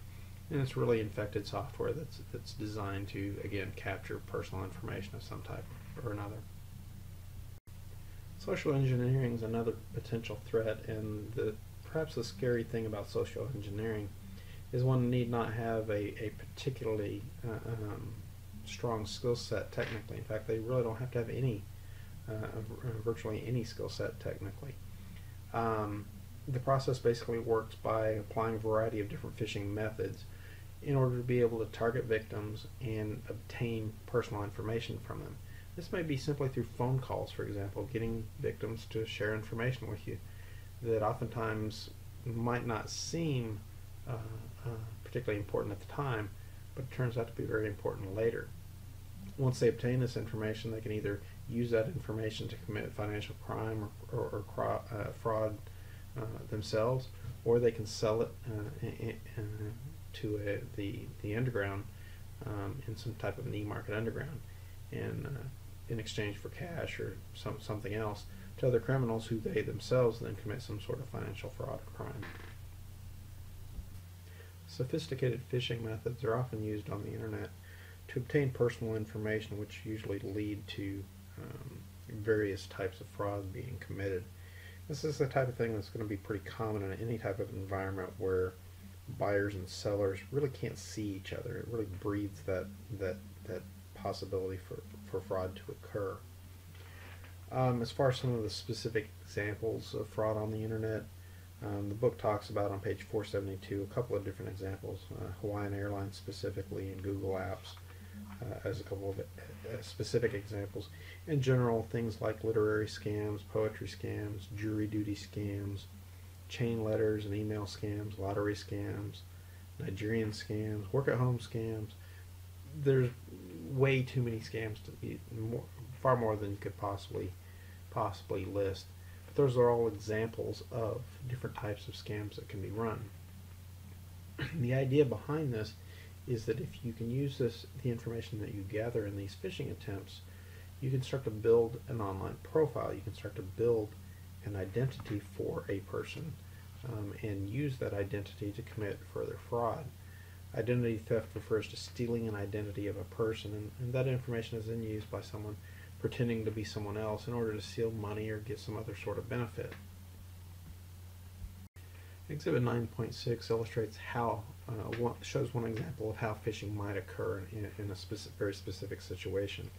And it's really infected software that's, that's designed to, again, capture personal information of some type or another. Social engineering is another potential threat, and the, perhaps the scary thing about social engineering is one need not have a, a particularly uh, um, strong skill set technically. In fact, they really don't have to have any, uh, virtually any skill set technically. Um, the process basically works by applying a variety of different phishing methods in order to be able to target victims and obtain personal information from them. This may be simply through phone calls, for example, getting victims to share information with you that oftentimes might not seem uh, uh, particularly important at the time, but it turns out to be very important later. Once they obtain this information, they can either use that information to commit financial crime or, or, or uh, fraud uh, themselves, or they can sell it uh, in, to a, the the underground um, in some type of knee market underground, and uh, in exchange for cash or some something else to other criminals who they themselves then commit some sort of financial fraud or crime. Sophisticated phishing methods are often used on the internet to obtain personal information, which usually lead to um, various types of fraud being committed. This is the type of thing that's going to be pretty common in any type of environment where buyers and sellers really can't see each other. It really breeds that that that possibility for, for fraud to occur. Um, as far as some of the specific examples of fraud on the internet, um, the book talks about on page 472 a couple of different examples, uh, Hawaiian Airlines specifically and Google Apps uh, as a couple of uh, specific examples. In general, things like literary scams, poetry scams, jury duty scams, chain letters and email scams, lottery scams, Nigerian scams, work at home scams. There's way too many scams to be more, far more than you could possibly possibly list. Those are all examples of different types of scams that can be run. the idea behind this is that if you can use this the information that you gather in these phishing attempts, you can start to build an online profile. You can start to build an identity for a person um, and use that identity to commit further fraud. Identity theft refers to stealing an identity of a person, and, and, that information is then used by someone pretending to be someone else in order to steal money or get some other sort of benefit. Exhibit 9.6 illustrates how, uh, one, shows one example of how phishing might occur in, in a specific, very specific situation.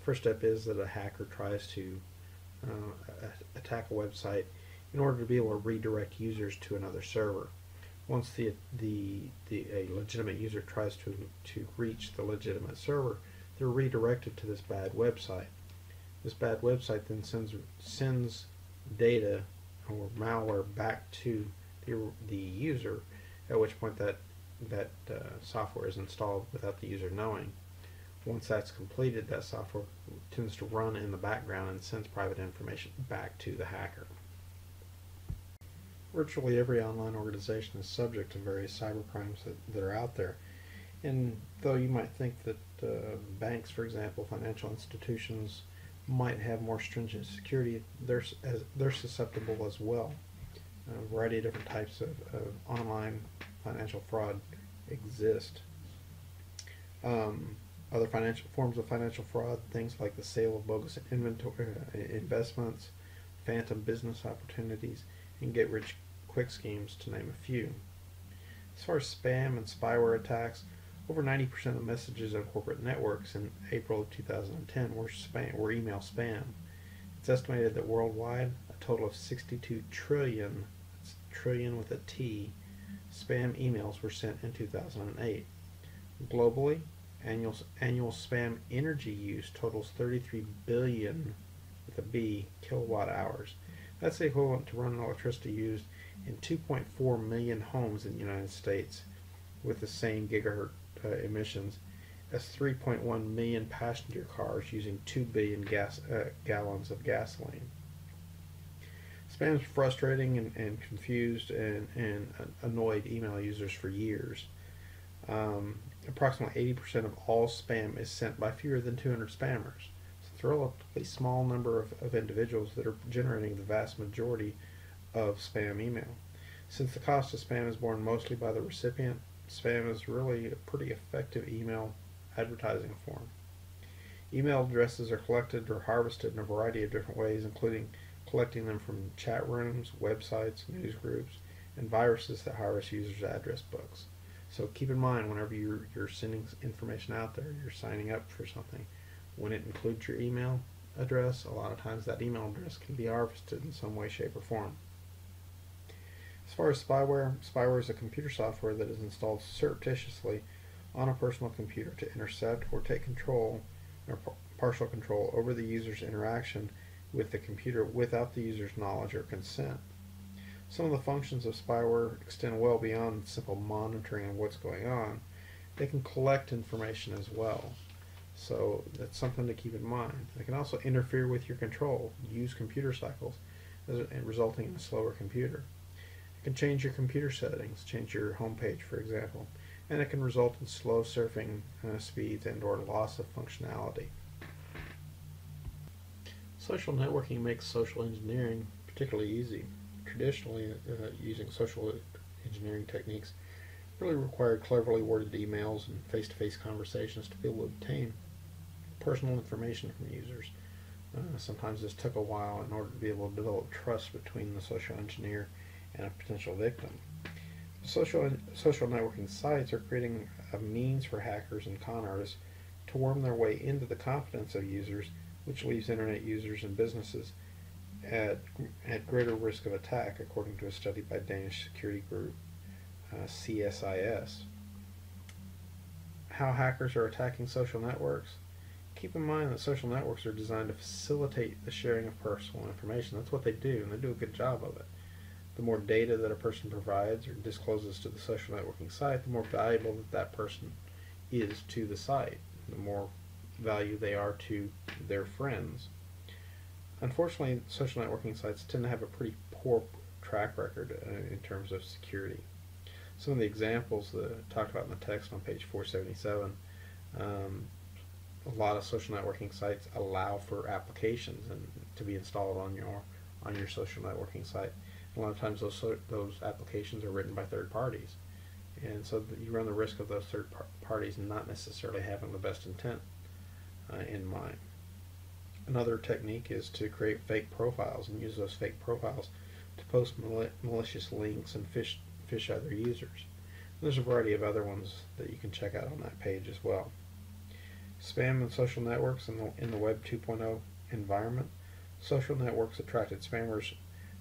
First step is that a hacker tries to uh, attack a website in order to be able to redirect users to another server. Once the, the, the a legitimate user tries to, to reach the legitimate server, they're redirected to this bad website. This bad website then sends sends data or malware back to the, the user, at which point that that uh, software is installed without the user knowing. Once that's completed, that software tends to run in the background and sends private information back to the hacker. Virtually every online organization is subject to various cybercrimes that, that are out there. And though you might think that uh, banks, for example, financial institutions, might have more stringent security, they're, as, they're susceptible as well. A variety of different types of, of online financial fraud exist. Um, other financial forms of financial fraud, things like the sale of bogus inventory, uh, investments, phantom business opportunities, and get rich quick schemes, to name a few. As far as spam and spyware attacks, over 90% of messages on corporate networks in April of 2010 were, spam, were email spam. It's estimated that worldwide, a total of 62 trillion, trillion that's trillion with a T, spam emails were sent in 2008. Globally, annual, annual spam energy use totals 33 billion with a B kilowatt hours. That's equivalent to running electricity used in 2.4 million homes in the United States with the same gigahertz uh, emissions as 3.1 million passenger cars using 2 billion gas, uh, gallons of gasoline. Spam is frustrating and, and confused and, and annoyed email users for years. Um, approximately 80% of all spam is sent by fewer than 200 spammers. It's a relatively small number of, of individuals that are generating the vast majority of spam email. Since the cost of spam is borne mostly by the recipient, spam is really a pretty effective email advertising form. Email addresses are collected or harvested in a variety of different ways, including collecting them from chat rooms, websites, news groups, and viruses that harvest users' address books. So keep in mind whenever you're, you're sending information out there, you're signing up for something. When it includes your email address, a lot of times that email address can be harvested in some way, shape, or form. As far as spyware, spyware is a computer software that is installed surreptitiously on a personal computer to intercept or take control or partial control over the user's interaction with the computer without the user's knowledge or consent. Some of the functions of spyware extend well beyond simple monitoring of what's going on. They can collect information as well. So that's something to keep in mind. They can also interfere with your control, use computer cycles, resulting in a slower computer. Can change your computer settings, change your home page, for example, and it can result in slow surfing uh, speeds and or loss of functionality. Social networking makes social engineering particularly easy. Traditionally, uh, using social engineering techniques really required cleverly worded emails and face-to-face -face conversations to be able to obtain personal information from users. Uh, sometimes this took a while in order to be able to develop trust between the social engineer and a potential victim. Social, social networking sites are creating a means for hackers and con artists to worm their way into the confidence of users, which leaves internet users and businesses at, at greater risk of attack, according to a study by Danish security group uh, CSIS. How hackers are attacking social networks? Keep in mind that social networks are designed to facilitate the sharing of personal information. That's what they do, and they do a good job of it. The more data that a person provides or discloses to the social networking site, the more valuable that that person is to the site, the more value they are to their friends. Unfortunately, social networking sites tend to have a pretty poor track record uh, in terms of security. Some of the examples that talked about in the text on page 477, um, a lot of social networking sites allow for applications and to be installed on your on your social networking site. A lot of times those those applications are written by third parties, and so you run the risk of those third par parties not necessarily having the best intent uh, in mind. Another technique is to create fake profiles and use those fake profiles to post mal malicious links and fish phish other users. There's a variety of other ones that you can check out on that page as well. Spam and social networks in the, in the Web 2.0 environment. Social networks attracted spammers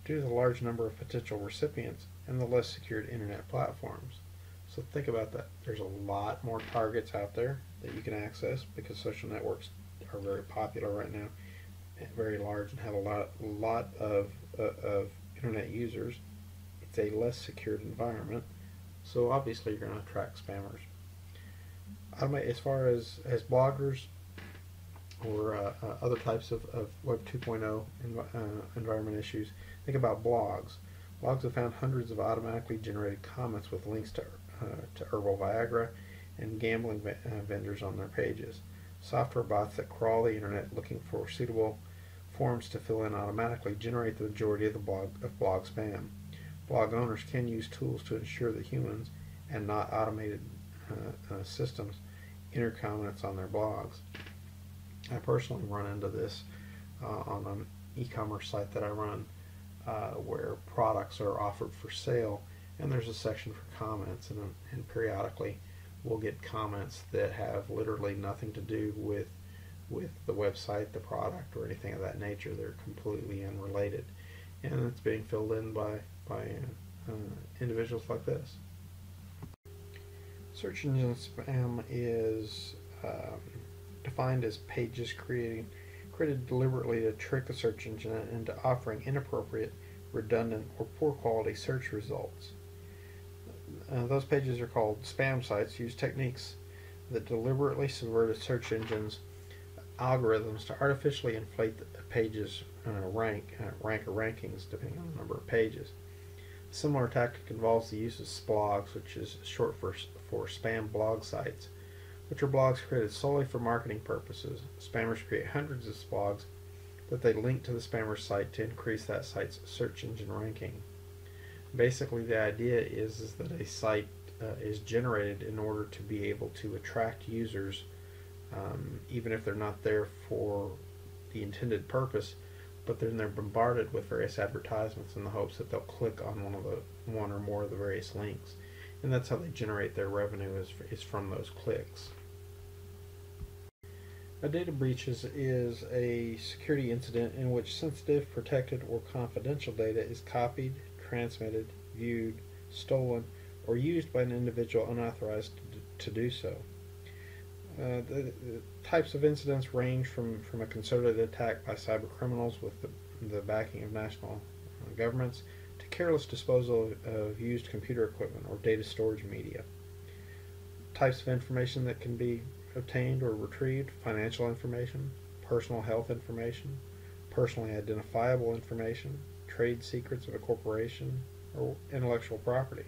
due to the large number of potential recipients and the less secured internet platforms. So think about that. There's a lot more targets out there that you can access because social networks are very popular right now, very large, and have a lot, lot of, uh, of internet users. It's a less secured environment, so obviously you're going to attract spammers. As far as, as bloggers or uh, uh, other types of, of Web 2.0 env uh, environment issues, think about blogs. Blogs have found hundreds of automatically generated comments with links to, uh, to herbal Viagra and gambling uh, vendors on their pages software bots that crawl the internet looking for suitable forms to fill in automatically generate the majority of the blog of blog spam. Blog owners can use tools to ensure that humans and not automated uh, uh, systems enter comments on their blogs. I personally run into this uh, on an e-commerce site that I run uh, where products are offered for sale and there's a section for comments and, and periodically we'll get comments that have literally nothing to do with with the website, the product, or anything of that nature. They're completely unrelated, and it's being filled in by by uh, individuals like this. Search engine spam is um, defined as pages creating created deliberately to trick the search engine into offering inappropriate, redundant, or poor quality search results. Uh, those pages are called spam sites, use techniques that deliberately subvert a search engine's algorithms to artificially inflate the pages uh, rank, uh, rank or rankings depending on the number of pages. A similar tactic involves the use of splogs, which is short for, for spam blog sites, which are blogs created solely for marketing purposes. Spammers create hundreds of blogs that they link to the spammer's site to increase that site's search engine ranking basically the idea is, is that a site uh, is generated in order to be able to attract users um, even if they're not there for the intended purpose but then they're bombarded with various advertisements in the hopes that they'll click on one of the one or more of the various links and that's how they generate their revenue is, is from those clicks a data breach is, is a security incident in which sensitive, protected, or confidential data is copied, transmitted, viewed, stolen, or used by an individual unauthorized to, do so. Uh, the, the, types of incidents range from, from a concerted attack by cyber criminals with the, the backing of national uh, governments careless disposal of, used computer equipment or data storage media. Types of information that can be obtained or retrieved, financial information, personal health information, personally identifiable information, trade secrets of a corporation, or intellectual property.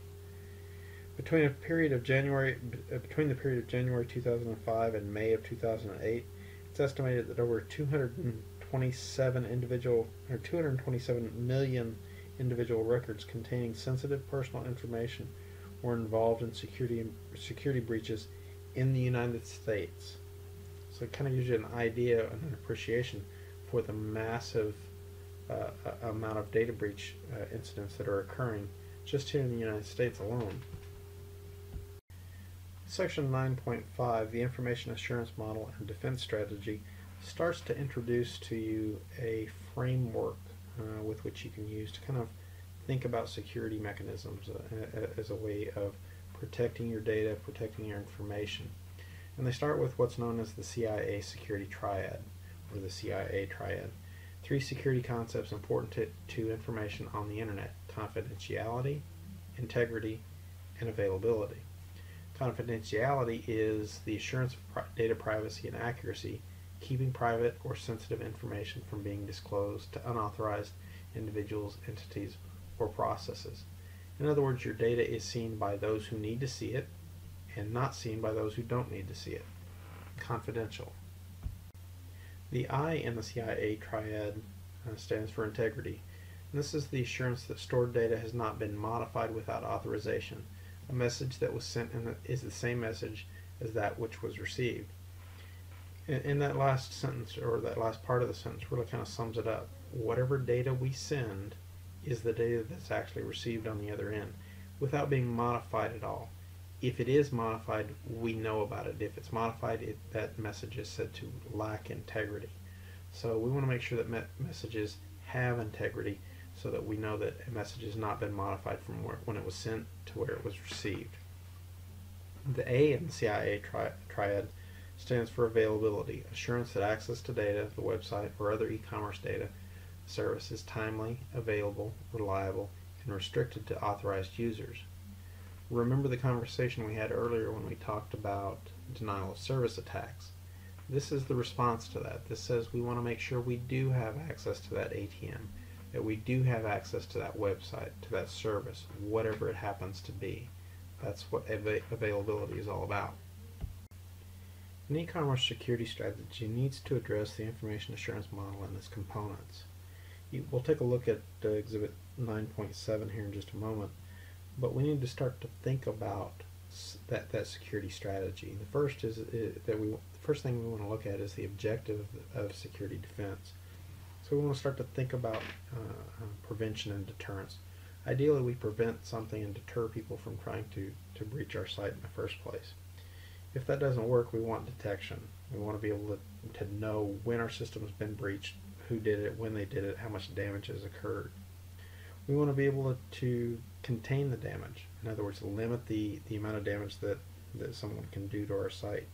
Between a period of January uh, between the period of January 2005 and May of 2008, it's estimated that over 227 individual or 227 million individual records containing sensitive personal information were involved in security security breaches in the United States. So it kind of gives you an idea and an appreciation for the massive uh, amount of data breach uh, incidents that are occurring just here in the United States alone. Section 9.5, the Information Assurance Model and Defense Strategy, starts to introduce to you a framework uh, with which you can use to kind of think about security mechanisms uh, as a way of protecting your data, protecting your information. And they start with what's known as the CIA Security Triad, or the CIA Triad. Three security concepts important to, to information on the internet confidentiality, integrity, and availability. Confidentiality is the assurance of data privacy and accuracy, keeping private or sensitive information from being disclosed to unauthorized individuals, entities, or processes. In other words, your data is seen by those who need to see it and not seen by those who don't need to see it. Confidential. The I in the CIA triad uh, stands for integrity. And this is the assurance that stored data has not been modified without authorization. A message that was sent the, is the same message as that which was received. In, that last sentence, or that last part of the sentence, really kind of sums it up. Whatever data we send is the data that's actually received on the other end without being modified at all. If it is modified, we know about it. If it's modified, it, that message is said to lack integrity. So we want to make sure that me messages have integrity so that we know that a message has not been modified from where, when it was sent to where it was received. The A in the CIA tri triad stands for availability, assurance that access to data, the website, or other e-commerce data service is timely, available, reliable, and restricted to authorized users. Remember the conversation we had earlier when we talked about denial of service attacks. This is the response to that. This says we want to make sure we do have access to that ATM, that we do have access to that website, to that service, whatever it happens to be. That's what av availability is all about. An e-commerce security strategy needs to address the information assurance model and its components. We'll take a look at uh, Exhibit 9.7 here in just a moment, but we need to start to think about that, that security strategy. The first is, is that we the first thing we want to look at is the objective of security defense. So we want to start to think about uh, uh, prevention and deterrence. Ideally, we prevent something and deter people from trying to, to breach our site in the first place. If that doesn't work, we want detection. We want to be able to, to know when our system has been breached, who did it, when they did it, how much damage has occurred. We want to be able to, to contain the damage. In other words, limit the, the amount of damage that, that someone can do to our site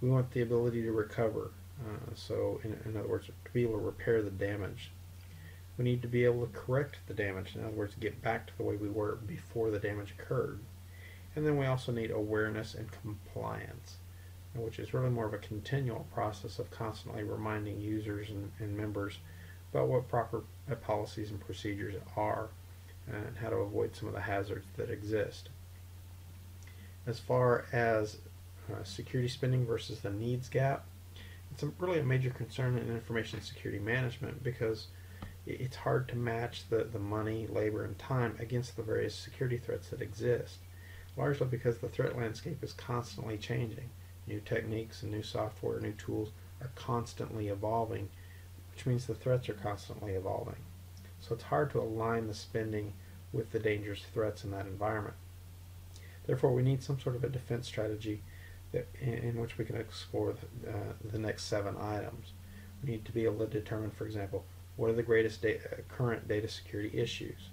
we want the ability to recover. Uh, so, in, in, other words, to be able to repair the damage. We need to be able to correct the damage. In other words, get back to the way we were before the damage occurred. And then we also need awareness and compliance, which is really more of a continual process of constantly reminding users and, and members about what proper uh, policies and procedures are and how to avoid some of the hazards that exist. As far as uh, security spending versus the needs gap. It's a, really a major concern in information security management because it's hard to match the, the money, labor, and time against the various security threats that exist, largely because the threat landscape is constantly changing. New techniques and new software, new tools are constantly evolving, which means the threats are constantly evolving. So it's hard to align the spending with the dangerous threats in that environment. Therefore, we need some sort of a defense strategy in, which we can explore the, uh, the next seven items. We need to be able to determine, for example, what are the greatest data, current data security issues.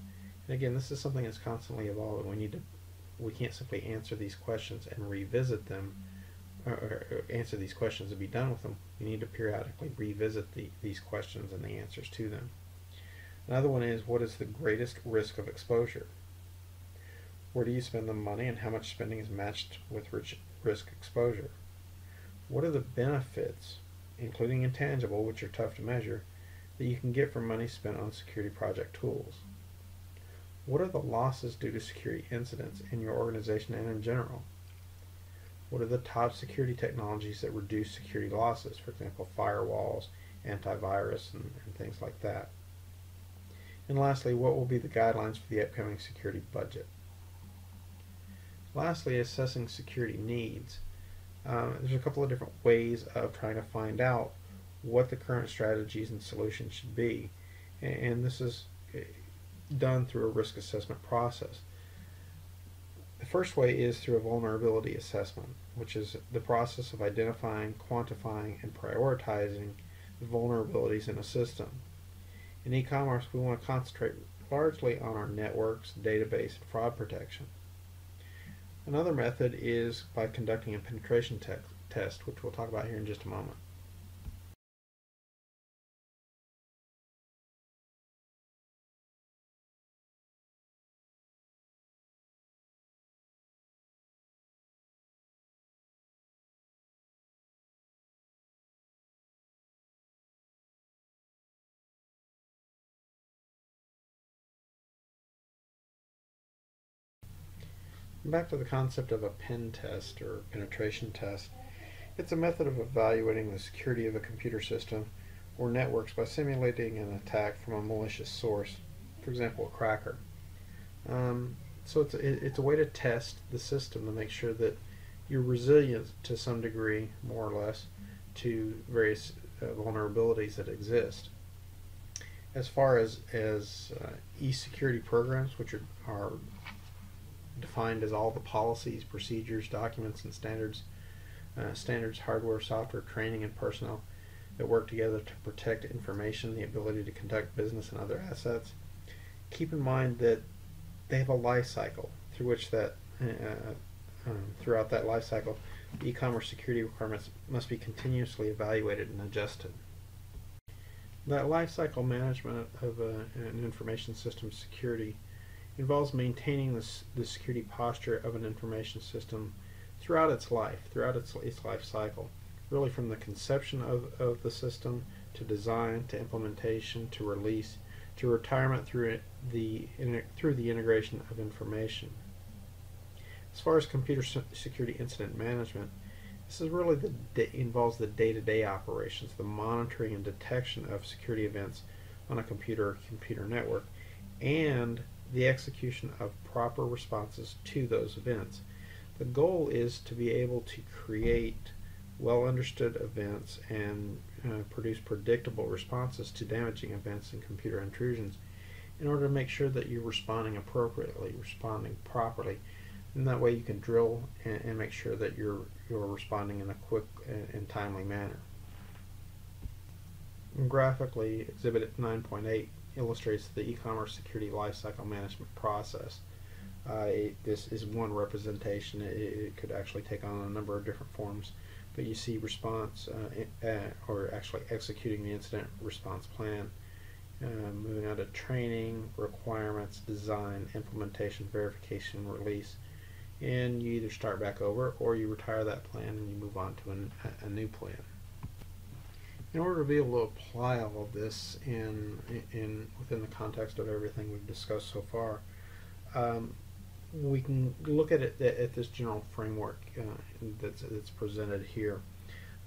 And again, this is something that's constantly evolving. We need to, we can't simply answer these questions and revisit them, or, answer these questions and be done with them. We need to periodically revisit the, these questions and the answers to them. Another one is, what is the greatest risk of exposure? Where do you spend the money and how much spending is matched with risk exposure? What are the benefits, including intangible, which are tough to measure, that you can get from money spent on security project tools? What are the losses due to security incidents in your organization and in general? What are the top security technologies that reduce security losses? For example, firewalls, antivirus, and, and things like that. And lastly, what will be the guidelines for the upcoming security budget? Lastly, assessing security needs. Um, there's a couple of different ways of trying to find out what the current strategies and solutions should be. And this is done through a risk assessment process. The first way is through a vulnerability assessment, which is the process of identifying, quantifying, and prioritizing the vulnerabilities in a system. In e-commerce, we want to concentrate largely on our networks, database, and fraud protection. Another method is by conducting a penetration te test, which we'll talk about here in just a moment. Back to the concept of a pen test or penetration test. It's a method of evaluating the security of a computer system or networks by simulating an attack from a malicious source, for example, a cracker. Um, so it's a, it's a way to test the system to make sure that you're resilient to some degree, more or less, to various uh, vulnerabilities that exist. As far as, as uh, e-security programs, which are, are defined as all the policies, procedures, documents, and standards, uh, standards, hardware, software, training, and personnel that work together to protect information, the ability to conduct business and other assets. Keep in mind that they have a life cycle through which that uh, uh um, throughout that life cycle, e-commerce security requirements must be continuously evaluated and adjusted. That life cycle management of uh, an information system security involves maintaining this, the security posture of an information system throughout its life, throughout its, its life cycle, really from the conception of, of the system to design to implementation to release to retirement through the through the integration of information. As far as computer security incident management, this is really the involves the day-to-day -day operations, the monitoring and detection of security events on a computer or computer network, and the execution of proper responses to those events. The goal is to be able to create well understood events and uh, produce predictable responses to damaging events and computer intrusions in order to make sure that you're responding appropriately, responding properly. And that way you can drill and, and make sure that you're, you're responding in a quick and, and timely manner. And graphically, Exhibit 9.8 illustrates the e-commerce security lifecycle management process. Uh, it, this is one representation. It, it, could actually take on a number of different forms, but you see response uh, uh, or actually executing the incident response plan. Uh, moving on to training, requirements, design, implementation, verification, release, and you either start back over or you retire that plan and you move on to an, a new plan in order to be able to apply all of this in, in within the context of everything we've discussed so far, um, we can look at it at this general framework uh, that's, that's presented here.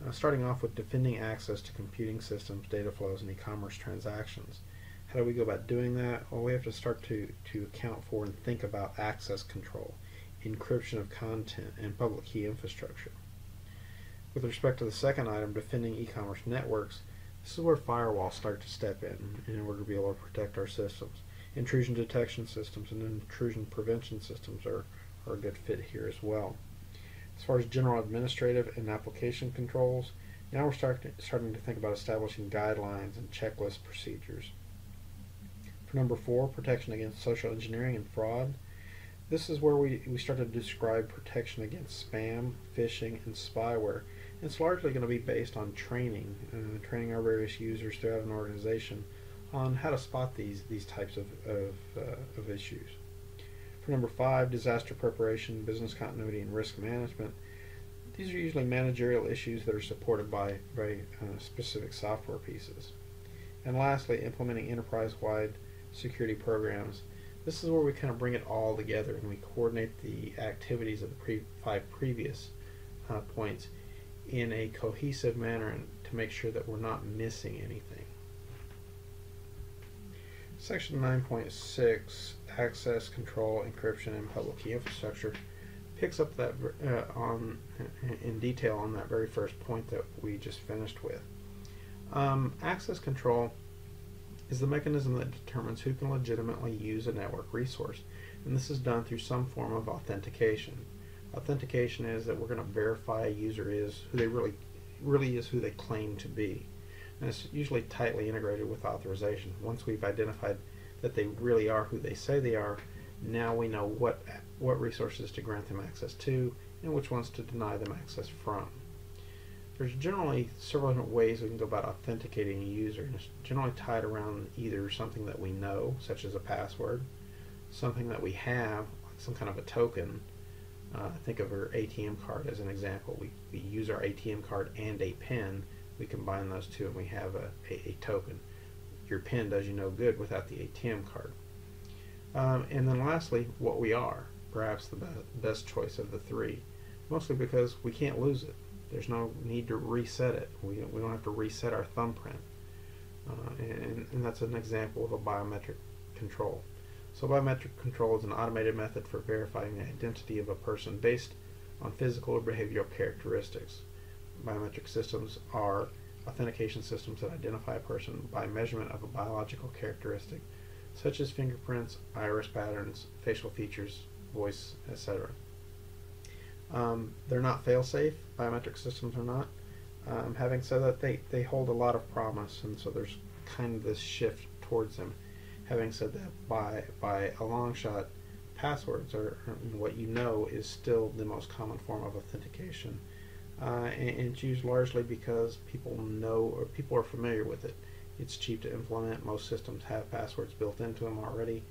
Uh, starting off with defending access to computing systems, data flows, and e-commerce transactions. How do we go about doing that? Well, we have to start to, to account for and think about access control, encryption of content, and public key infrastructure. With respect to the second item, defending e-commerce networks, this is where firewalls start to step in in order to be able to protect our systems. Intrusion detection systems and intrusion prevention systems are, are a good fit here as well. As far as general administrative and application controls, now we're starting starting to think about establishing guidelines and checklist procedures. For number four, protection against social engineering and fraud. This is where we, we start to describe protection against spam, phishing, and spyware it's largely going to be based on training, uh, training our various users throughout an organization on how to spot these these types of of, uh, of issues. For number five, disaster preparation, business continuity, and risk management. These are usually managerial issues that are supported by very uh, specific software pieces. And lastly, implementing enterprise-wide security programs. This is where we kind of bring it all together and we coordinate the activities of the pre five previous uh, points in a cohesive manner and to make sure that we're not missing anything. Section 9.6, Access Control, Encryption, and Public Key Infrastructure, picks up that uh, on in detail on that very first point that we just finished with. Um, access control is the mechanism that determines who can legitimately use a network resource, and this is done through some form of authentication. Authentication is that we're going to verify a user is who they really really is who they claim to be. And it's usually tightly integrated with authorization. Once we've identified that they really are who they say they are, now we know what what resources to grant them access to and which ones to deny them access from. There's generally several different ways we can go about authenticating a user, and it's generally tied around either something that we know, such as a password, something that we have, some kind of a token. Uh, think of our ATM card as an example. We, we use our ATM card and a PIN. We combine those two and we have a, a, a token. Your PIN does you no good without the ATM card. Um, and then lastly, what we are, perhaps the be best choice of the three, mostly because we can't lose it. There's no need to reset it. We, we don't have to reset our thumbprint. Uh, and, and that's an example of a biometric control. So biometric control is an automated method for verifying the identity of a person based on physical or behavioral characteristics. Biometric systems are authentication systems that identify a person by measurement of a biological characteristic such as fingerprints, iris patterns, facial features, voice, etc. Um, they're not fail-safe. Biometric systems are not. Um, having said that, they, they hold a lot of promise, and so there's kind of this shift towards them. Having said that, by by a long shot, passwords are what you know is still the most common form of authentication, uh, and, and, it's used largely because people know or people are familiar with it. It's cheap to implement. Most systems have passwords built into them already,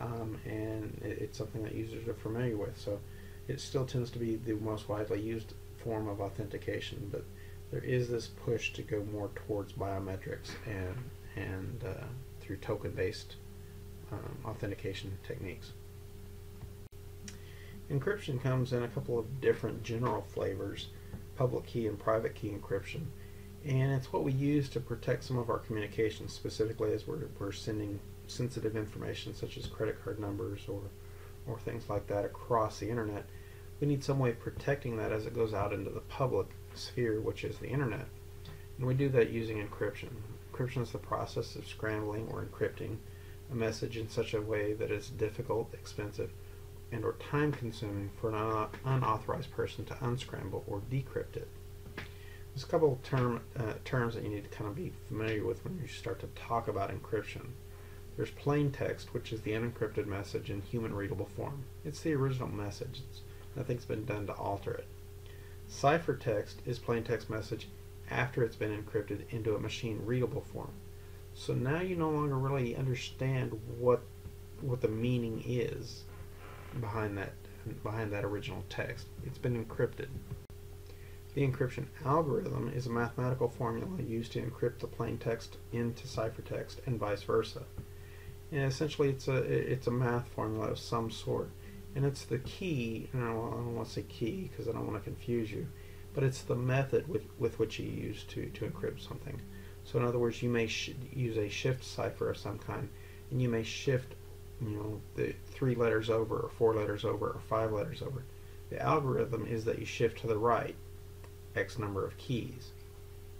um, and it, it's something that users are familiar with. So it still tends to be the most widely used form of authentication, but there is this push to go more towards biometrics and and uh, through token-based um, authentication techniques. Encryption comes in a couple of different general flavors, public key and private key encryption, and it's what we use to protect some of our communications, specifically as we're, we're sending sensitive information such as credit card numbers or or things like that across the internet, we need some way of protecting that as it goes out into the public sphere, which is the internet. And we do that using encryption. Encryption is the process of scrambling or encrypting a message in such a way that it's difficult, expensive, and or time consuming for an unauthorized person to unscramble or decrypt it. There's a couple of term, uh, terms that you need to kind of be familiar with when you start to talk about encryption. There's plain text, which is the unencrypted message in human readable form. It's the original message. It's, nothing's been done to alter it. Ciphertext is plain text message after it's been encrypted into a machine readable form. So now you no longer really understand what what the meaning is behind that behind that original text. It's been encrypted. The encryption algorithm is a mathematical formula used to encrypt the plain text into ciphertext and vice versa. And essentially, it's a it's a math formula of some sort, and it's the key. And I don't want to say key because I don't want to confuse you, but it's the method with with which you use to to encrypt something. So in other words, you may use a shift cipher of some kind, and you may shift, you know, the three letters over, or four letters over, or five letters over. The algorithm is that you shift to the right x number of keys,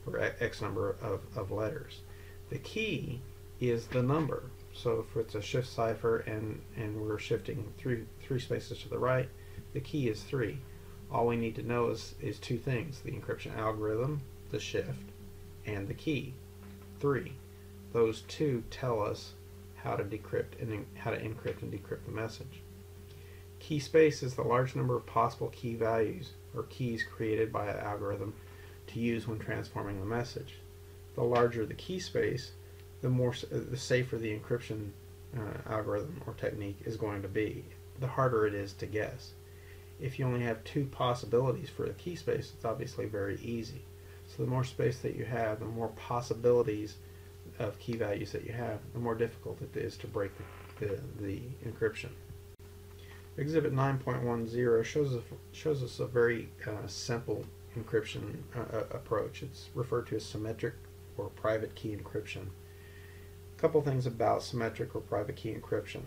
or x number of, of letters. The key is the number. So if it's a shift cipher and, and we're shifting three, three spaces to the right, the key is 3. All we need to know is, is two things, the encryption algorithm, the shift, and the key, 3. Those two tell us how to decrypt and how to encrypt and decrypt the message. Key space is the large number of possible key values or keys created by an algorithm to use when transforming the message. The larger the key space, the more uh, the safer the encryption uh, algorithm or technique is going to be. The harder it is to guess. If you only have two possibilities for the key space, it's obviously very easy. So the more space that you have, the more possibilities of key values that you have, the more difficult it is to break the, the, the encryption. Exhibit 9.10 shows shows us a very uh, simple encryption uh, uh, approach. It's referred to as symmetric or private key encryption. A couple things about symmetric or private key encryption.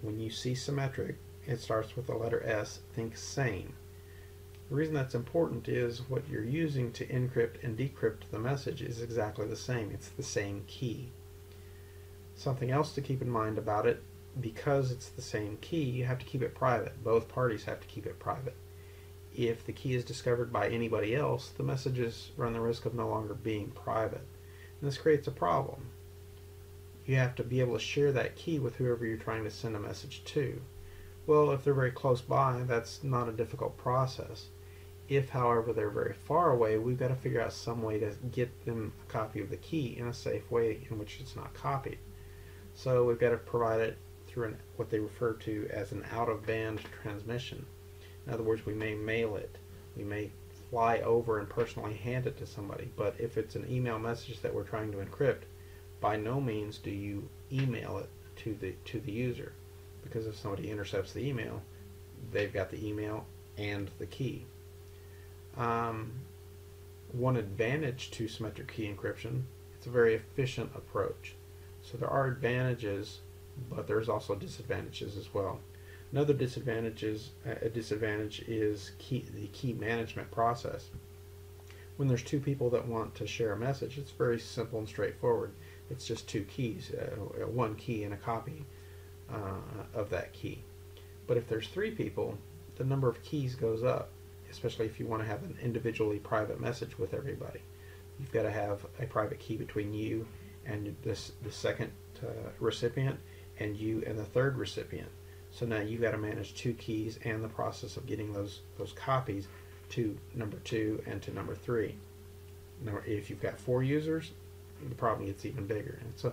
When you see symmetric, it starts with the letter S. Think same. The reason that's important is what you're using to encrypt and decrypt the message is exactly the same. It's the same key. Something else to keep in mind about it, because it's the same key, you have to keep it private. Both parties have to keep it private. If the key is discovered by anybody else, the messages run the risk of no longer being private. And this creates a problem. You have to be able to share that key with whoever you're trying to send a message to. Well, if they're very close by, that's not a difficult process. If, however, they're very far away, we've got to figure out some way to get them a copy of the key in a safe way in which it's not copied. So we've got to provide it through an, what they refer to as an out-of-band transmission. In other words, we may mail it. We may fly over and personally hand it to somebody. But if it's an email message that we're trying to encrypt, by no means do you email it to the to the user because if somebody intercepts the email, they've got the email and the key. Um, one advantage to symmetric key encryption, it's a very efficient approach. So there are advantages, but there's also disadvantages as well. Another disadvantage is, a disadvantage is key, the key management process. When there's two people that want to share a message, it's very simple and straightforward. It's just two keys, uh, one key and a copy uh, of that key. But if there's three people, the number of keys goes up, especially if you want to have an individually private message with everybody. You've got to have a private key between you and this the second uh, recipient and you and the third recipient. So now you've got to manage two keys and the process of getting those those copies to number two and to number three. Now, if you've got four users, the problem gets even bigger. And so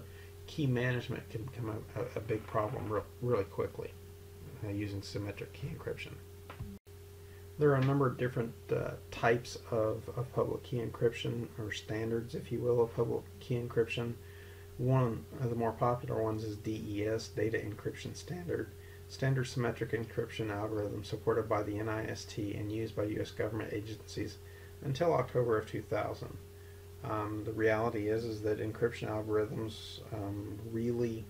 key management can become a, a big problem real, really quickly uh, using symmetric key encryption. There are a number of different uh, types of, of public key encryption, or standards, if you will, of public key encryption. One of the more popular ones is DES, Data Encryption Standard. Standard symmetric encryption algorithm supported by the NIST and used by U.S. government agencies until October of 2000. Um, the reality is is that encryption algorithms um, really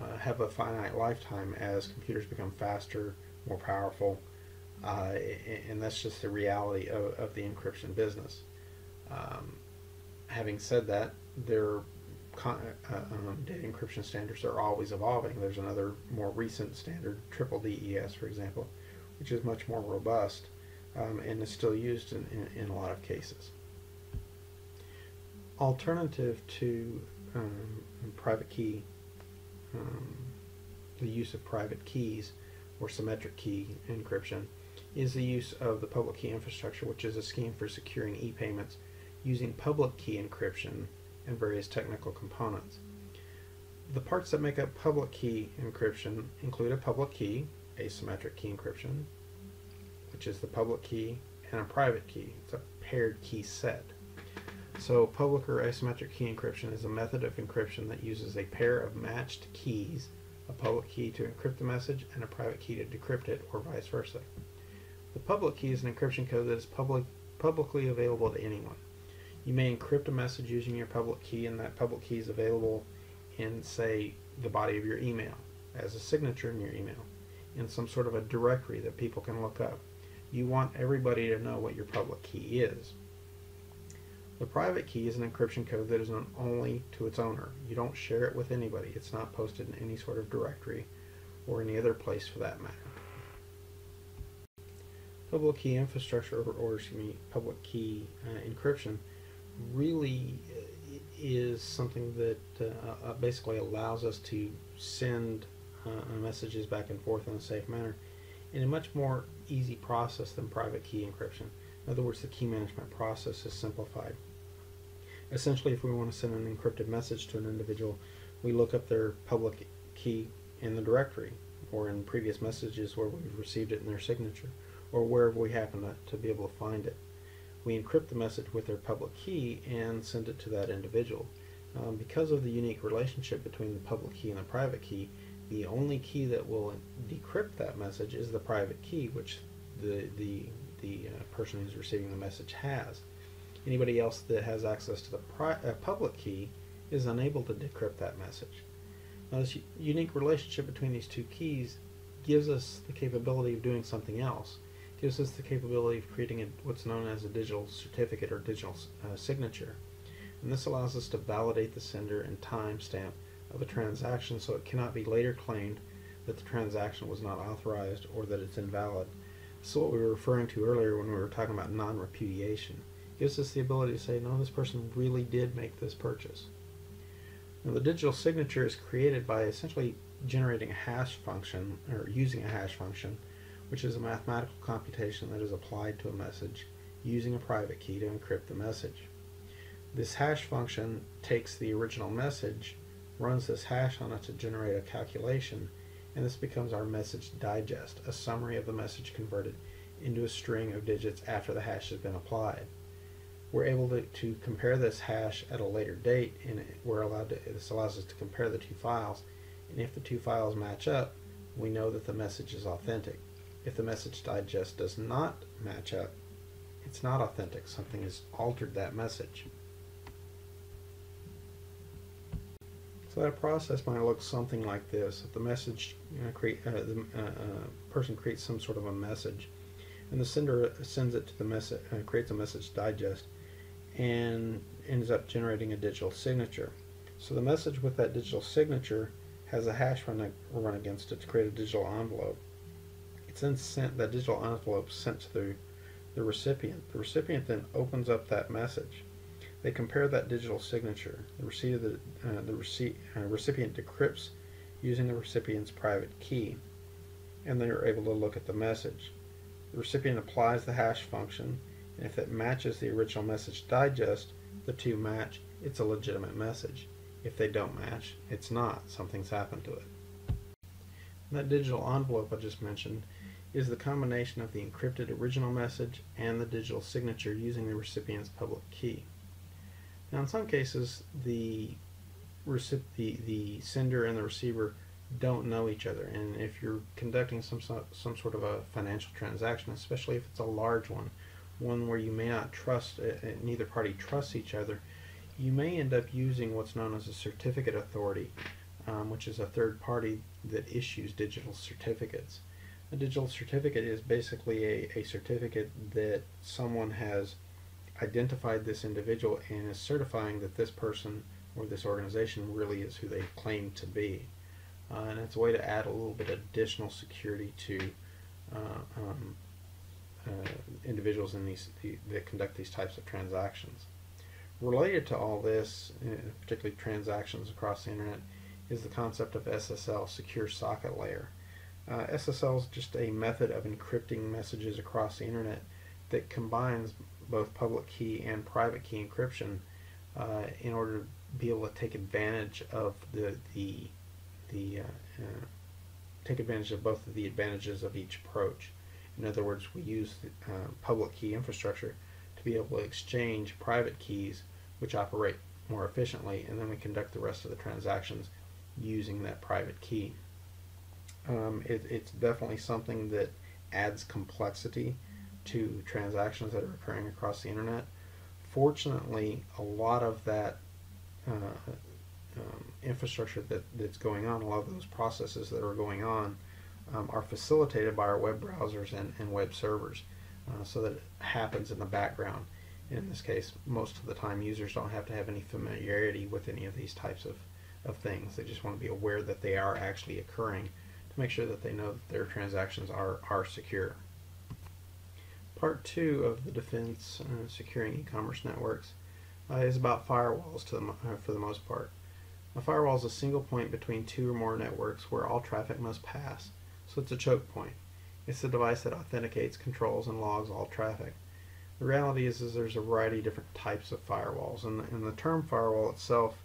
uh, have a finite lifetime as computers become faster, more powerful, uh, and that's just the reality of, of the encryption business. Um, having said that, their uh, um, data encryption standards are always evolving. There's another more recent standard, triple DES, for example, which is much more robust um, and is still used in, in, in, a lot of cases. Alternative to um, private key, um, the use of private keys or symmetric key encryption is the use of the public key infrastructure, which is a scheme for securing e-payments using public key encryption and various technical components. The parts that make up public key encryption include a public key, asymmetric key encryption, which is the public key, and a private key. It's a paired key set. So public or asymmetric key encryption is a method of encryption that uses a pair of matched keys, a public key to encrypt the message and a private key to decrypt it, or vice versa. The public key is an encryption code that is public, publicly available to anyone. You may encrypt a message using your public key, and that public key is available in, say, the body of your email, as a signature in your email, in some sort of a directory that people can look up. You want everybody to know what your public key is. The private key is an encryption code that is known only to its owner. You don't share it with anybody. It's not posted in any sort of directory or any other place for that matter. Public key infrastructure, or, excuse me, public key uh, encryption, really uh, is something that uh, uh, basically allows us to send uh, messages back and forth in a safe manner in a much more easy process than private key encryption. In other words, the key management process is simplified. Essentially, if we want to send an encrypted message to an individual, we look up their public key in the directory or in previous messages where we've received it in their signature or wherever we happen to, to be able to find it. We encrypt the message with their public key and send it to that individual. Um, because of the unique relationship between the public key and the private key, the only key that will decrypt that message is the private key, which the the the uh, person who's receiving the message has. Anybody else that has access to the uh, public key is unable to decrypt that message. Now, this unique relationship between these two keys gives us the capability of doing something else gives us the capability of creating a, what's known as a digital certificate or digital uh, signature. And this allows us to validate the sender and timestamp of a transaction so it cannot be later claimed that the transaction was not authorized or that it's invalid. Is what we were referring to earlier when we were talking about non-repudiation. Gives us the ability to say, no, this person really did make this purchase. Now the digital signature is created by essentially generating a hash function or using a hash function which is a mathematical computation that is applied to a message using a private key to encrypt the message. This hash function takes the original message, runs this hash on it to generate a calculation, and this becomes our message digest, a summary of the message converted into a string of digits after the hash has been applied. We're able to, to compare this hash at a later date, and we're allowed to, this allows us to compare the two files, and if the two files match up, we know that the message is authentic. If the message digest does not match up, it's not authentic. Something has altered that message. So that process might look something like this. If the message know, create, uh, the uh, uh, person creates some sort of a message, and the sender sends it to the message, uh, creates a message digest, and ends up generating a digital signature. So the message with that digital signature has a hash run, run against it to create a digital envelope. It's then sent, that digital envelope sent to the, the recipient. The recipient then opens up that message. They compare that digital signature. The, receipt the, uh, the receipt, uh, recipient decrypts using the recipient's private key, and they are able to look at the message. The recipient applies the hash function, and if it matches the original message digest, the two match, it's a legitimate message. If they don't match, it's not. Something's happened to it. that digital envelope I just mentioned is the combination of the encrypted original message and the digital signature using the recipient's public key. Now in some cases the, the, the sender and the receiver don't know each other and if you're conducting some, some sort of a financial transaction, especially if it's a large one, one where you may not trust, uh, uh, neither party trusts each other, you may end up using what's known as a certificate authority, um, which is a third party that issues digital certificates. A digital certificate is basically a, a certificate that someone has identified this individual and is certifying that this person or this organization really is who they claim to be. Uh, and it's a way to add a little bit of additional security to uh, um, uh, individuals in these the, that conduct these types of transactions. Related to all this, uh, particularly transactions across the internet, is the concept of SSL, Secure Socket Layer. Uh, SSL is just a method of encrypting messages across the internet that combines both public key and private key encryption uh, in order to be able to take advantage of the the the uh, uh, take advantage of both of the advantages of each approach. In other words, we use the, uh, public key infrastructure to be able to exchange private keys which operate more efficiently, and then we conduct the rest of the transactions using that private key. Um, it, it's definitely something that adds complexity to transactions that are occurring across the internet. Fortunately, a lot of that uh, um, infrastructure that, that's going on, a lot of those processes that are going on, um, are facilitated by our web browsers and, and web servers uh, so that it happens in the background. In this case, most of the time users don't have to have any familiarity with any of these types of, of things. They just want to be aware that they are actually occurring to make sure that they know that their transactions are, are secure. Part two of the defense uh, securing e-commerce networks uh, is about firewalls to the, uh, for the most part. A firewall is a single point between two or more networks where all traffic must pass, so it's a choke point. It's the device that authenticates, controls, and logs all traffic. The reality is, is there's a variety of different types of firewalls, and the, and the term firewall itself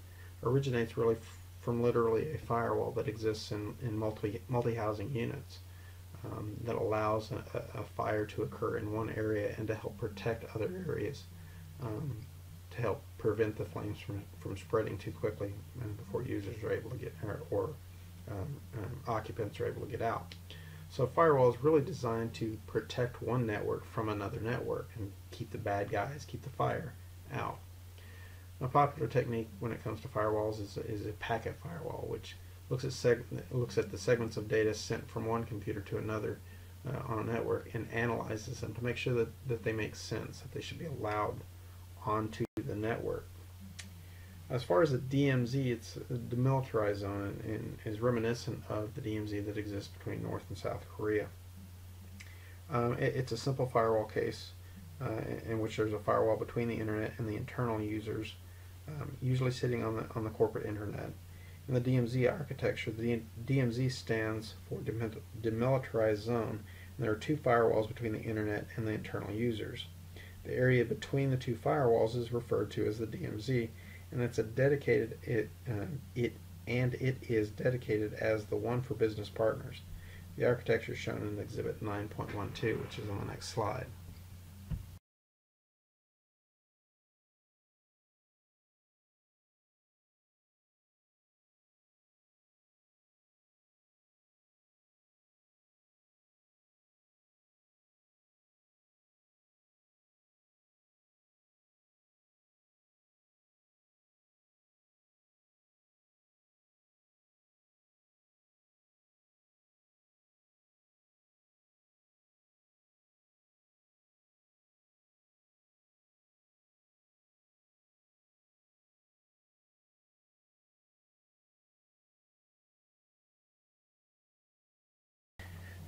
originates really from literally a firewall that exists in, in multi, multi-housing units um, that allows a, a, fire to occur in one area and to help protect other areas um, to help prevent the flames from, from spreading too quickly before users are able to get or, or um, um, occupants are able to get out. So a firewall is really designed to protect one network from another network and keep the bad guys, keep the fire out. A popular technique when it comes to firewalls is, is a packet firewall, which looks at, looks at the segments of data sent from one computer to another uh, on a network and analyzes them to make sure that, that they make sense, that they should be allowed onto the network. As far as the DMZ, it's a demilitarized zone and, and is reminiscent of the DMZ that exists between North and South Korea. Um, it, it's a simple firewall case uh, in which there's a firewall between the internet and the internal users, um, usually sitting on the on the corporate internet. In the DMZ architecture, the DMZ stands for demilitarized zone, and there are two firewalls between the internet and the internal users. The area between the two firewalls is referred to as the DMZ, and it's a dedicated it uh, it and it is dedicated as the one for business partners. The architecture is shown in Exhibit 9.12, which is on the next slide.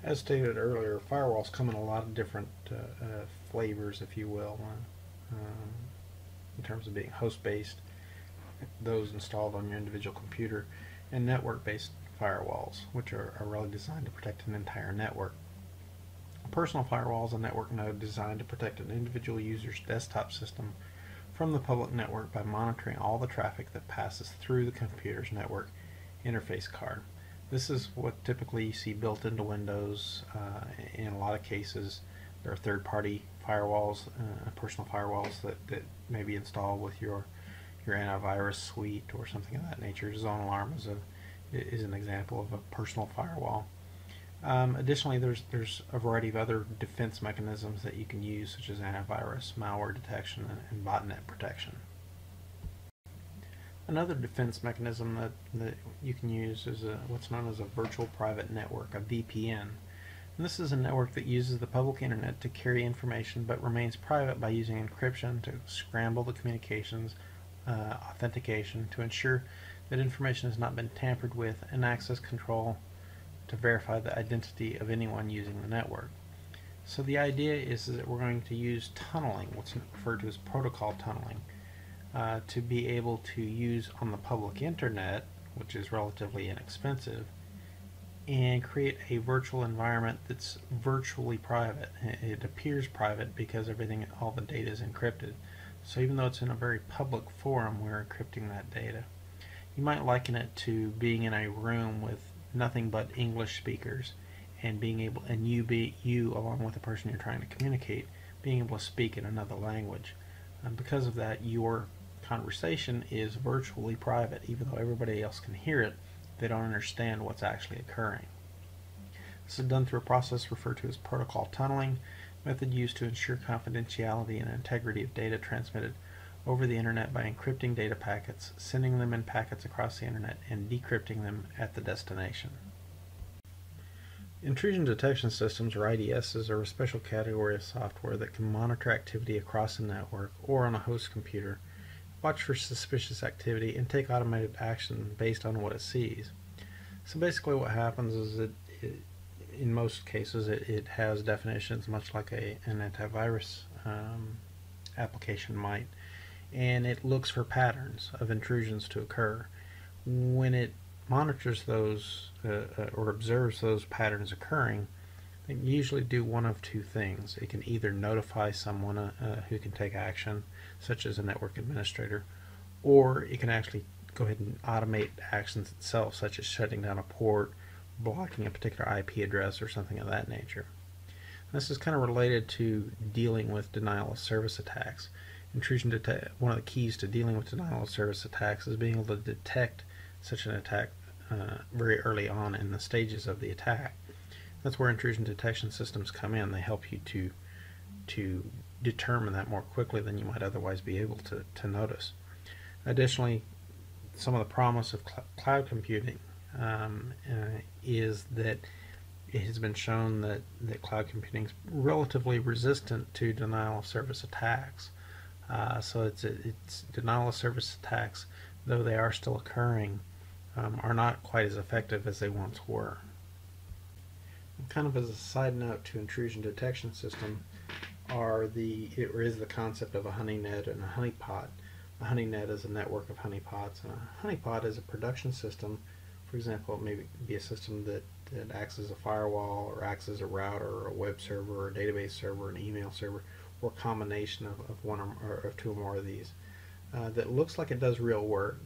As stated earlier, firewalls come in a lot of different uh, uh, flavors, if you will, uh, in terms of being host-based, those installed on your individual computer, and network-based firewalls, which are, are really designed to protect an entire network. A personal firewall is a network node designed to protect an individual user's desktop system from the public network by monitoring all the traffic that passes through the computer's network interface card. This is what typically you see built into Windows. Uh, in a lot of cases, there are third-party firewalls, uh, personal firewalls that, that may be installed with your your antivirus suite or something of that nature. Zone Alarm is a is an example of a personal firewall. Um, additionally, there's there's a variety of other defense mechanisms that you can use, such as antivirus, malware detection, and, and botnet protection. Another defense mechanism that, that you can use is a, what's known as a virtual private network, a VPN. And this is a network that uses the public internet to carry information but remains private by using encryption to scramble the communications, uh, authentication to ensure that information has not been tampered with, and access control to verify the identity of anyone using the network. So the idea is that we're going to use tunneling, what's referred to as protocol tunneling uh, to be able to use on the public internet, which is relatively inexpensive, and create a virtual environment that's virtually private. It appears private because everything, all the data is encrypted. So even though it's in a very public forum, we're encrypting that data. You might liken it to being in a room with nothing but English speakers and being able, and you be you along with the person you're trying to communicate, being able to speak in another language. And because of that, your conversation is virtually private, even though everybody else can hear it, they don't understand what's actually occurring. This is done through a process referred to as protocol tunneling, method used to ensure confidentiality and integrity of data transmitted over the internet by encrypting data packets, sending them in packets across the internet, and decrypting them at the destination. Intrusion detection systems, or IDSs, are a special category of software that can monitor activity across a network or on a host computer watch for suspicious activity, and take automated action based on what it sees. So basically what happens is that it, in most cases it, it, has definitions much like a, an antivirus um, application might and it looks for patterns of intrusions to occur. When it monitors those uh, uh, or observes those patterns occurring, they usually do one of two things. It can either notify someone uh, uh, who can take action, such as a network administrator, or it can actually go ahead and automate actions itself, such as shutting down a port, blocking a particular IP address, or something of that nature. This is kind of related to dealing with denial of service attacks. Intrusion detect one of the keys to dealing with denial of service attacks is being able to detect such an attack uh, very early on in the stages of the attack. That's where intrusion detection systems come in. They help you to to determine that more quickly than you might otherwise be able to, to notice. Additionally, some of the promise of cl cloud computing um, uh, is that it has been shown that, that cloud computing is relatively resistant to denial of service attacks. Uh, so it's it's denial of service attacks, though they are still occurring, um, are not quite as effective as they once were. Kind of as a side note to intrusion detection system, are the or is the concept of a honey net and a honeypot. A honey net is a network of honeypots, and a honeypot is a production system. For example, it may be a system that, that acts as a firewall, or acts as a router, or a web server, or a database server, an email server, or a combination of, of one or, or of two or more of these. Uh, that looks like it does real work,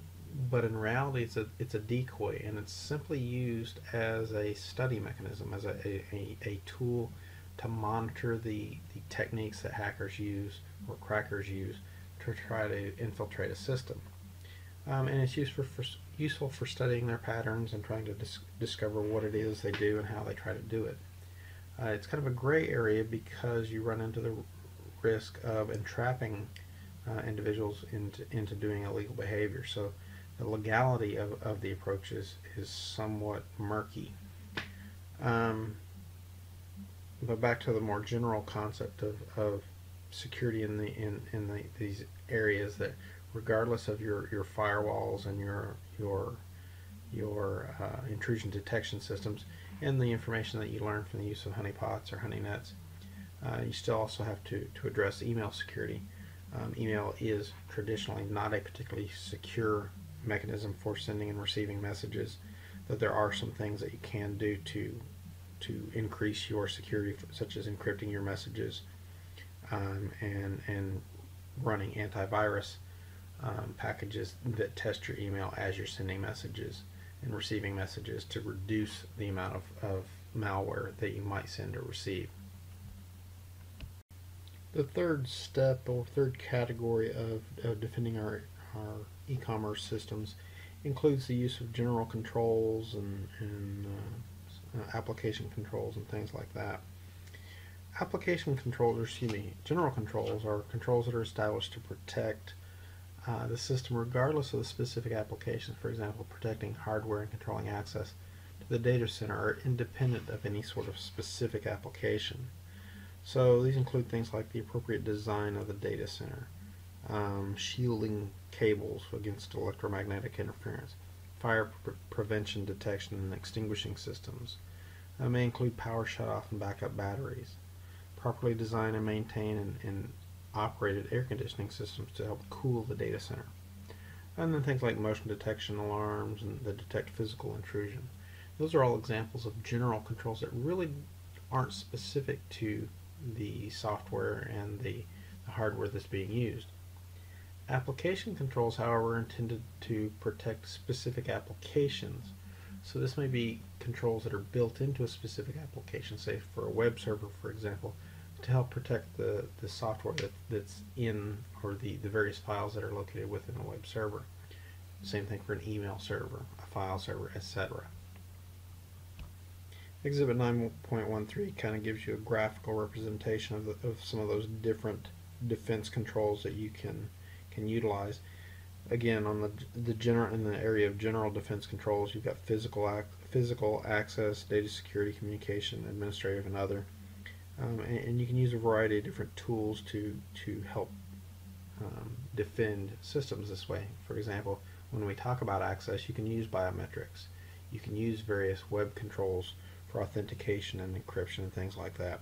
but in reality it's a it's a decoy and it's simply used as a study mechanism, as a, a, a tool to monitor the, the techniques that hackers use or crackers use to try to infiltrate a system. Um, and it's useful for, useful for studying their patterns and trying to dis discover what it is they do and how they try to do it. Uh, it's kind of a gray area because you run into the risk of entrapping uh, individuals into, into doing illegal behavior. So the legality of, of the approach is, is somewhat murky. Um, but back to the more general concept of, of security in the in, in the, these areas that regardless of your, your firewalls and your your your uh, intrusion detection systems and the information that you learn from the use of honeypots or honeynets, uh, you still also have to, to address email security. Um, email is traditionally not a particularly secure mechanism for sending and receiving messages, though there are some things that you can do to to increase your security, such as encrypting your messages um, and and running antivirus um, packages that test your email as you're sending messages and receiving messages to reduce the amount of, of malware that you might send or receive. The third step or third category of, of defending our, our e-commerce systems includes the use of general controls and, and uh, uh, application controls and things like that. Application controls, or excuse me, general controls are controls that are established to protect uh, the system regardless of the specific application. For example, protecting hardware and controlling access to the data center are independent of any sort of specific application. So these include things like the appropriate design of the data center, um, shielding cables against electromagnetic interference, fire pre prevention detection and extinguishing systems. That may include power shutoff and backup batteries, properly design and maintain and, and operated air conditioning systems to help cool the data center. And then things like motion detection alarms and that detect physical intrusion. Those are all examples of general controls that really aren't specific to the software and the, the hardware that's being used. Application controls, however, are intended to protect specific applications. So this may be controls that are built into a specific application, say for a web server, for example, to help protect the, the software that, that's in or the, the various files that are located within a web server. Same thing for an email server, a file server, etc. Exhibit 9.13 kind of gives you a graphical representation of, the, of some of those different defense controls that you can can utilize. Again, on the the general in the area of general defense controls, you've got physical ac physical access, data security, communication, administrative, and other. Um, and, and, you can use a variety of different tools to to help um, defend systems this way. For example, when we talk about access, you can use biometrics. You can use various web controls for authentication and encryption and things like that.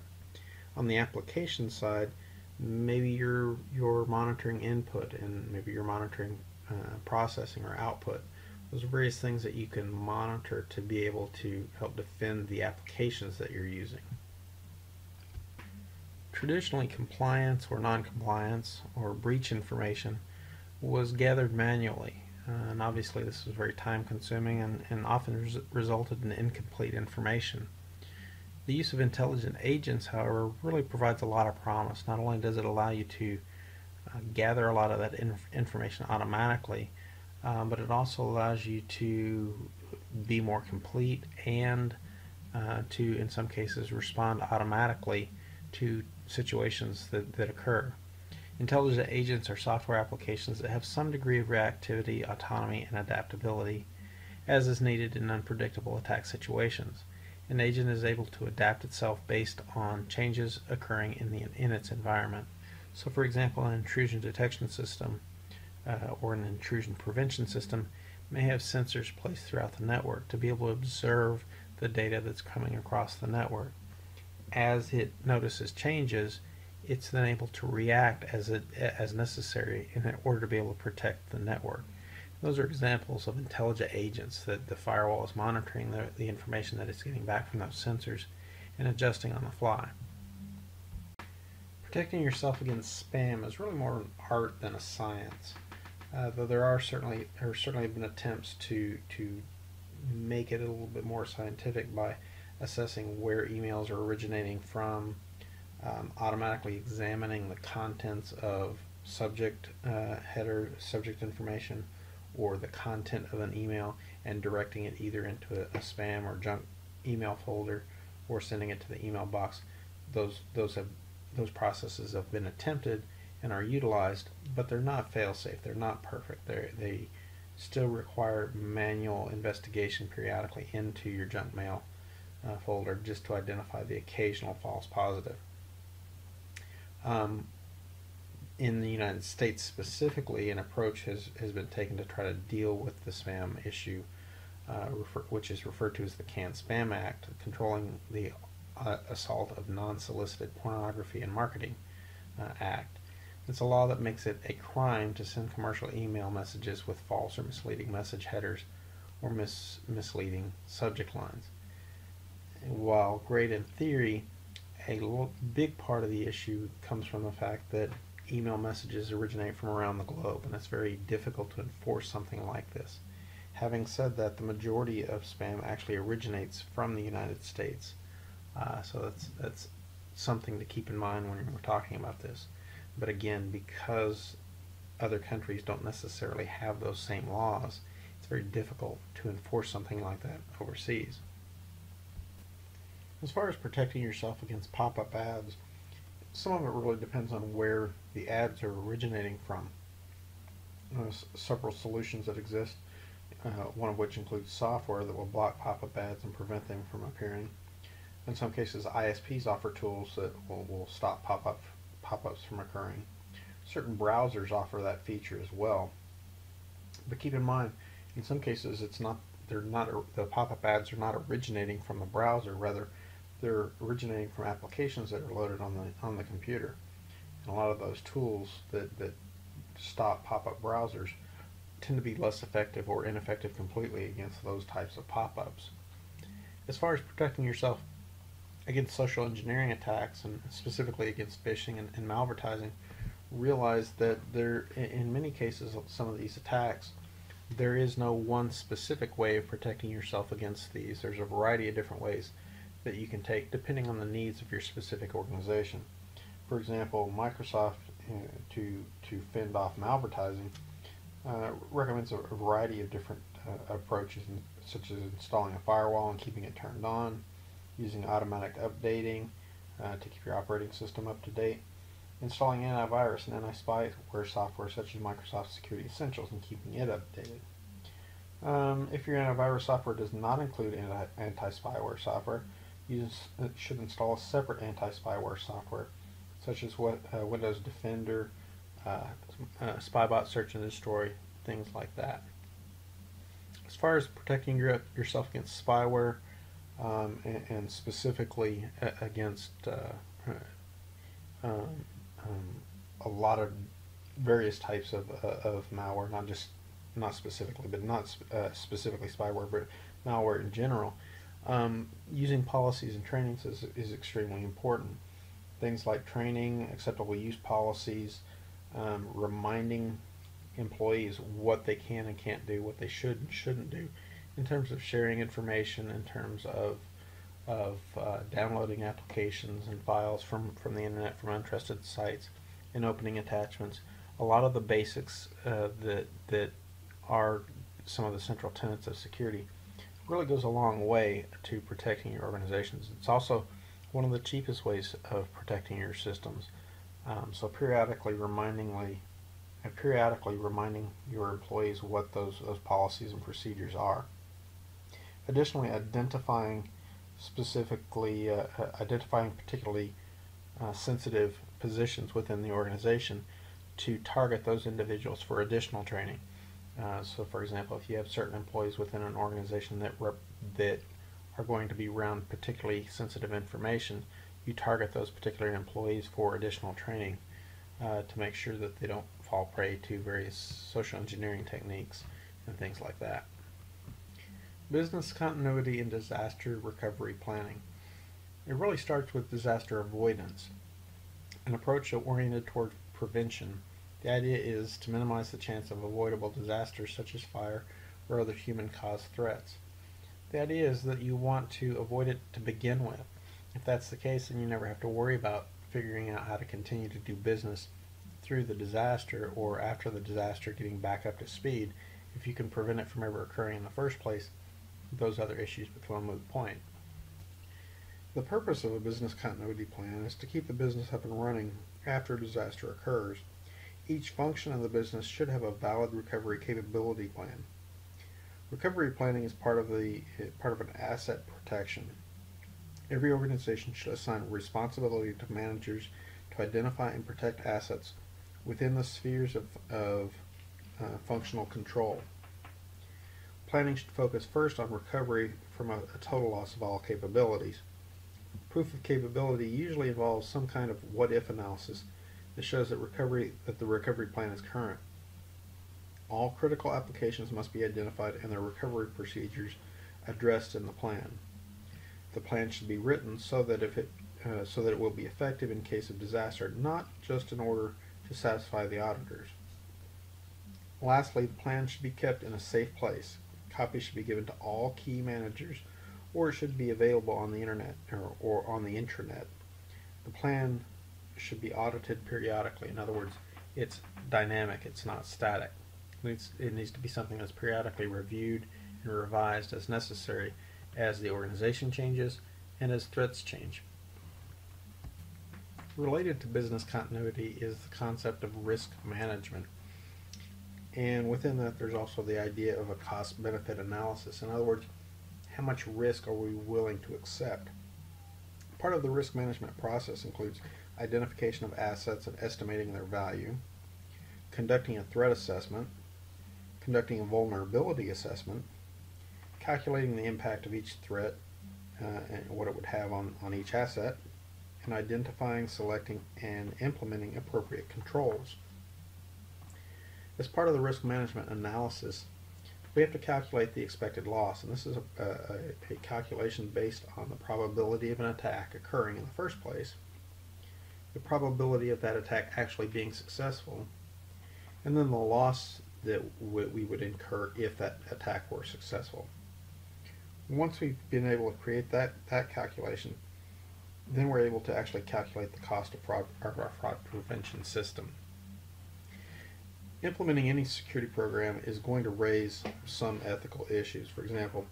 On the application side, maybe you're you're monitoring input and maybe you're monitoring uh, processing or output. Those are various things that you can monitor to be able to help defend the applications that you're using. Traditionally, compliance or non-compliance or breach information was gathered manually. Uh, and obviously this was very time consuming and, and often res resulted in incomplete information. The use of intelligent agents, however, really provides a lot of promise. Not only does it allow you to uh, gather a lot of that inf information automatically, um, but it also allows you to be more complete and uh, to, in some cases, respond automatically to situations that, that occur. Intelligent agents are software applications that have some degree of reactivity, autonomy, and adaptability, as is needed in unpredictable attack situations. An agent is able to adapt itself based on changes occurring in, the, in its environment. So, for example, an intrusion detection system uh, or an intrusion prevention system may have sensors placed throughout the network to be able to observe the data that's coming across the network. As it notices changes, it's then able to react as it as necessary in order to be able to protect the network. Those are examples of intelligent agents that the firewall is monitoring the, the information that it's getting back from those sensors and adjusting on the fly. Protecting yourself against spam is really more an art than a science. Uh, though there are certainly there certainly been attempts to to make it a little bit more scientific by assessing where emails are originating from, um, automatically examining the contents of subject uh, header, subject information, or the content of an email and directing it either into a, a, spam or junk email folder or sending it to the email box. Those those have those processes have been attempted and are utilized, but they're not fail-safe. They're not perfect. They they still require manual investigation periodically into your junk mail uh, folder just to identify the occasional false positive. Um, in the United States specifically, an approach has, has been taken to try to deal with the spam issue, uh, refer, which is referred to as the CAN-SPAM Act, controlling the uh, assault of non-solicited pornography and marketing uh, act. It's a law that makes it a crime to send commercial email messages with false or misleading message headers or mis misleading subject lines. While great in theory, a big part of the issue comes from the fact that email messages originate from around the globe, and it's very difficult to enforce something like this. Having said that, the majority of spam actually originates from the United States, uh, so that's that's something to keep in mind when we're talking about this. But again, because other countries don't necessarily have those same laws, it's very difficult to enforce something like that overseas. As far as protecting yourself against pop-up ads, some of it really depends on where the ads are originating from. There's several solutions that exist, uh, one of which includes software that will block pop-up ads and prevent them from appearing. In some cases, ISPs offer tools that will, will stop pop-up pop-ups from occurring. Certain browsers offer that feature as well. But keep in mind, in some cases, it's not they're not the pop-up ads are not originating from the browser. Rather, they're originating from applications that are loaded on the on the computer. And a lot of those tools that that stop pop-up browsers tend to be less effective or ineffective completely against those types of pop-ups. As far as protecting yourself against social engineering attacks and specifically against phishing and, and malvertising realize that there in many cases some of these attacks there is no one specific way of protecting yourself against these there's a variety of different ways that you can take depending on the needs of your specific organization for example Microsoft uh, to to fend off malvertising uh, recommends a, variety of different uh, approaches such as installing a firewall and keeping it turned on using automatic updating uh, to keep your operating system up to date, installing antivirus and anti-spyware software such as Microsoft Security Essentials and keeping it updated. Um, if your antivirus software does not include anti-spyware software, you should install a separate anti-spyware software such as what uh, Windows Defender, uh, uh, Spybot Search and Destroy, things like that. As far as protecting your, yourself against spyware, um, and, and, specifically against uh, um, um, a lot of various types of, uh, of malware, not just not specifically, but not sp uh, specifically spyware, but malware in general. Um, using policies and trainings is, is extremely important. Things like training, acceptable use policies, um, reminding employees what they can and can't do, what they should and shouldn't do in terms of sharing information, in terms of of uh, downloading applications and files from, from the internet from untrusted sites and opening attachments. A lot of the basics uh, that that are some of the central tenets of security really goes a long way to protecting your organizations. It's also one of the cheapest ways of protecting your systems. Um, so periodically remindingly uh, periodically reminding your employees what those, those policies and procedures are. Additionally, identifying specifically uh, uh, identifying particularly uh, sensitive positions within the organization to target those individuals for additional training. Uh, so, for example, if you have certain employees within an organization that that are going to be around particularly sensitive information, you target those particular employees for additional training uh, to make sure that they don't fall prey to various social engineering techniques and things like that. Business continuity and disaster recovery planning. It really starts with disaster avoidance, an approach oriented toward prevention. The idea is to minimize the chance of avoidable disasters such as fire or other human caused threats. The idea is that you want to avoid it to begin with. If that's the case, then you never have to worry about figuring out how to continue to do business through the disaster or after the disaster getting back up to speed. If you can prevent it from ever occurring in the first place, those other issues become a moot point. The purpose of a business continuity plan is to keep the business up and running after a disaster occurs. Each function of the business should have a valid recovery capability plan. Recovery planning is part of the part of an asset protection. Every organization should assign responsibility to managers to identify and protect assets within the spheres of, of uh, functional control. Planning should focus first on recovery from a, a total loss of all capabilities. Proof of capability usually involves some kind of what-if analysis that shows that recovery that the recovery plan is current. All critical applications must be identified and their recovery procedures addressed in the plan. The plan should be written so that if it uh, so that it will be effective in case of disaster, not just in order to satisfy the auditors. Lastly, the plan should be kept in a safe place. Copies should be given to all key managers or it should be available on the internet or, or on the intranet. The plan should be audited periodically. In other words, it's dynamic, it's not static. It needs, it needs to be something that's periodically reviewed and revised as necessary as the organization changes and as threats change. Related to business continuity is the concept of risk management. And within that, there's also the idea of a cost benefit analysis. In other words, how much risk are we willing to accept? Part of the risk management process includes identification of assets and estimating their value, conducting a threat assessment, conducting a vulnerability assessment, calculating the impact of each threat uh, and what it would have on, on each asset, and identifying, selecting, and implementing appropriate controls. As part of the risk management analysis, we have to calculate the expected loss, and this is a, a, a, calculation based on the probability of an attack occurring in the first place, the probability of that attack actually being successful, and then the loss that we would incur if that attack were successful. Once we've been able to create that, that calculation, then we're able to actually calculate the cost of, fraud, of our fraud prevention system implementing any security program is going to raise some ethical issues. For example,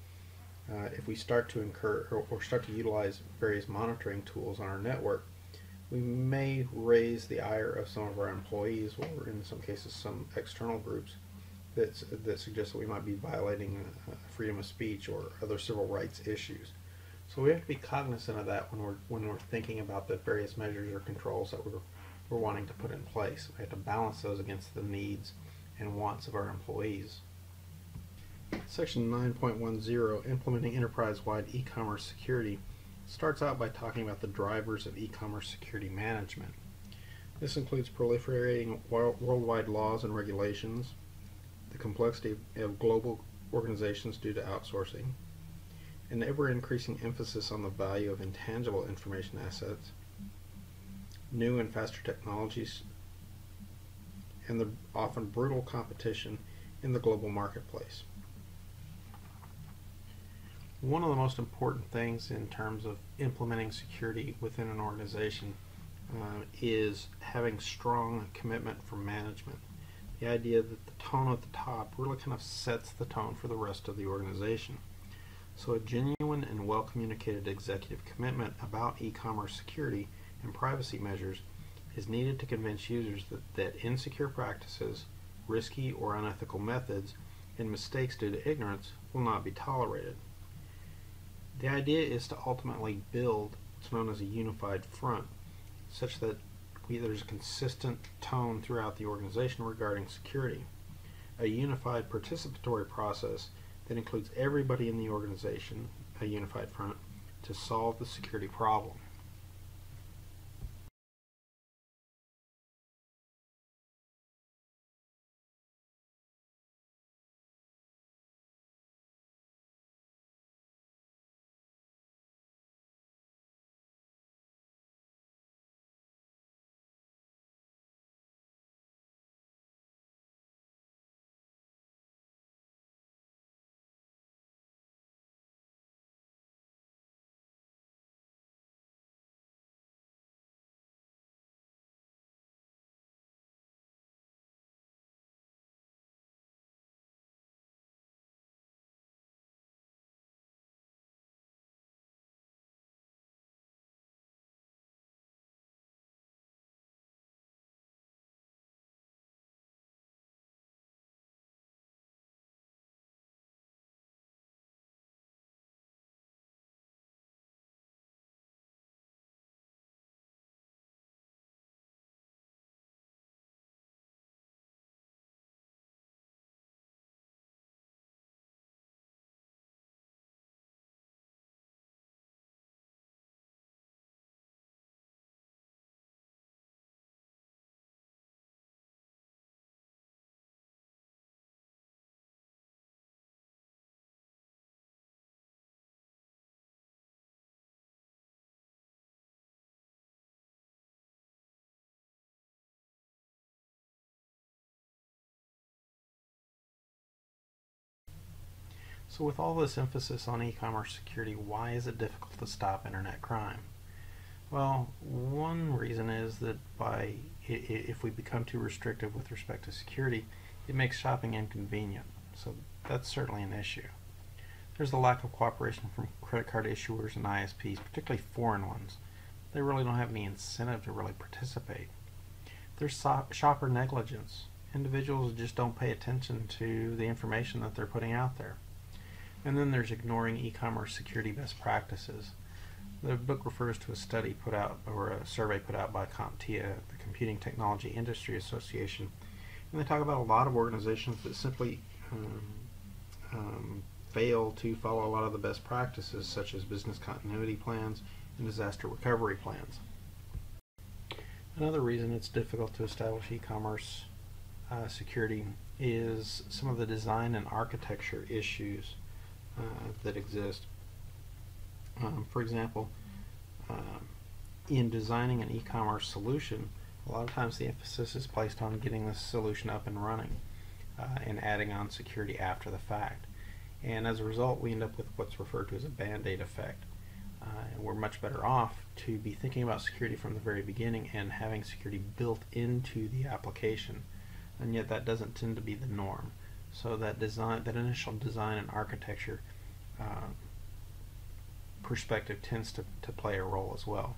uh, if we start to incur or, or, start to utilize various monitoring tools on our network, we may raise the ire of some of our employees or in some cases some external groups that, that suggest that we might be violating uh, freedom of speech or other civil rights issues. So we have to be cognizant of that when we're when we're thinking about the various measures or controls that we're we're wanting to put in place. We have to balance those against the needs and wants of our employees. Section 9.10, Implementing Enterprise-Wide E-Commerce Security, starts out by talking about the drivers of e-commerce security management. This includes proliferating worldwide laws and regulations, the complexity of global organizations due to outsourcing, an ever-increasing emphasis on the value of intangible information assets, new and faster technologies, and the often brutal competition in the global marketplace. One of the most important things in terms of implementing security within an organization uh, is having strong commitment from management. The idea that the tone at the top really kind of sets the tone for the rest of the organization. So a genuine and well communicated executive commitment about e-commerce security and privacy measures is needed to convince users that, that insecure practices, risky or unethical methods, and mistakes due to ignorance will not be tolerated. The idea is to ultimately build what's known as a unified front, such that we, there's a consistent tone throughout the organization regarding security. A unified participatory process that includes everybody in the organization, a unified front, to solve the security problem. So with all this emphasis on e-commerce security, why is it difficult to stop internet crime? Well, one reason is that by if we become too restrictive with respect to security, it makes shopping inconvenient. So that's certainly an issue. There's a lack of cooperation from credit card issuers and ISPs, particularly foreign ones. They really don't have any incentive to really participate. There's shopper negligence. Individuals just don't pay attention to the information that they're putting out there. And then there's ignoring e-commerce security best practices. The book refers to a study put out, or a survey put out by CompTIA, the Computing Technology Industry Association, and they talk about a lot of organizations that simply um, um, fail to follow a lot of the best practices, such as business continuity plans and disaster recovery plans. Another reason it's difficult to establish e-commerce uh, security is some of the design and architecture issues that exist. Um, for example, uh, in designing an e-commerce solution, a lot of times the emphasis is placed on getting the solution up and running uh, and adding on security after the fact. And as a result, we end up with what's referred to as a band-aid effect. Uh, and we're much better off to be thinking about security from the very beginning and having security built into the application. And yet that doesn't tend to be the norm. So that design, that initial design and architecture uh, perspective tends to, to play a role as well.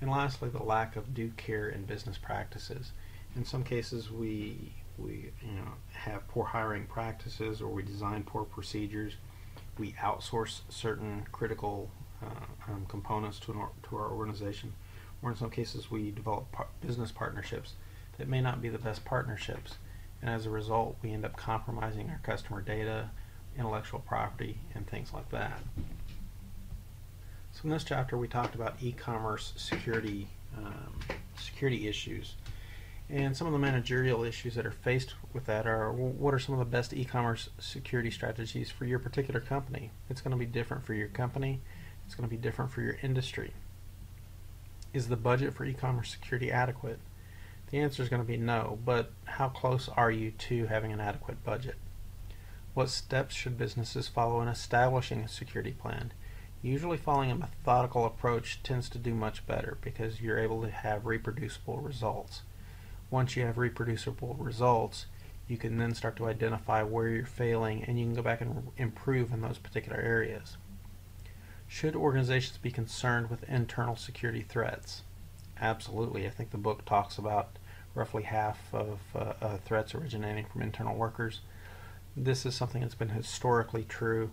And lastly, the lack of due care in business practices. In some cases, we we you know have poor hiring practices, or we design poor procedures. We outsource certain critical uh, um, components to, an to our organization, or in some cases, we develop par business partnerships that may not be the best partnerships and as a result we end up compromising our customer data, intellectual property, and things like that. So in this chapter we talked about e-commerce security um, security issues and some of the managerial issues that are faced with that are what are some of the best e-commerce security strategies for your particular company? It's going to be different for your company. It's going to be different for your industry. Is the budget for e-commerce security adequate? The answer is going to be no, but how close are you to having an adequate budget? What steps should businesses follow in establishing a security plan? Usually following a methodical approach tends to do much better because you're able to have reproducible results. Once you have reproducible results, you can then start to identify where you're failing and you can go back and improve in those particular areas. Should organizations be concerned with internal security threats? Absolutely. I think the book talks about roughly half of uh, uh, threats originating from internal workers. This is something that's been historically true,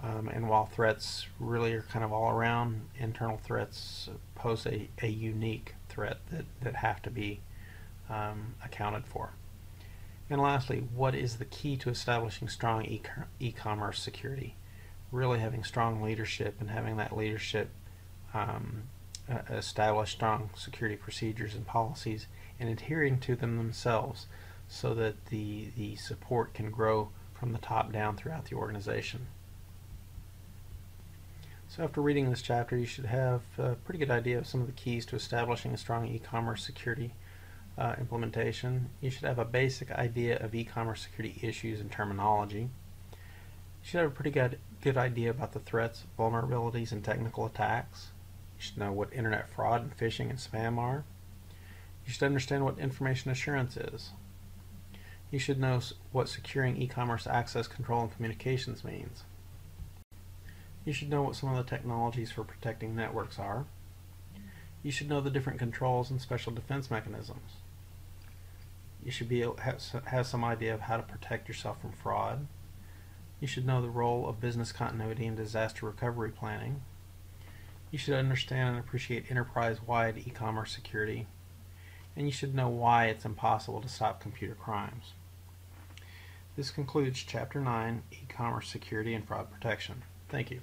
Um, and while threats really are kind of all around, internal threats pose a, a unique threat that, that have to be um, accounted for. And lastly, what is the key to establishing strong e-commerce security? Really having strong leadership and having that leadership um, establish strong security procedures and policies and adhering to them themselves so that the, the support can grow from the top down throughout the organization. So after reading this chapter, you should have a pretty good idea of some of the keys to establishing a strong e-commerce security uh, implementation. You should have a basic idea of e-commerce security issues and terminology. You should have a pretty good, good idea about the threats, vulnerabilities, and technical attacks. You should know what internet fraud and phishing and spam are. You should understand what information assurance is. You should know what securing e-commerce access control and communications means. You should know what some of the technologies for protecting networks are. You should know the different controls and special defense mechanisms. You should be have, have some idea of how to protect yourself from fraud. You should know the role of business continuity and disaster recovery planning. You should understand and appreciate enterprise-wide e-commerce security. And you should know why it's impossible to stop computer crimes. This concludes Chapter 9, E-Commerce Security and Fraud Protection. Thank you.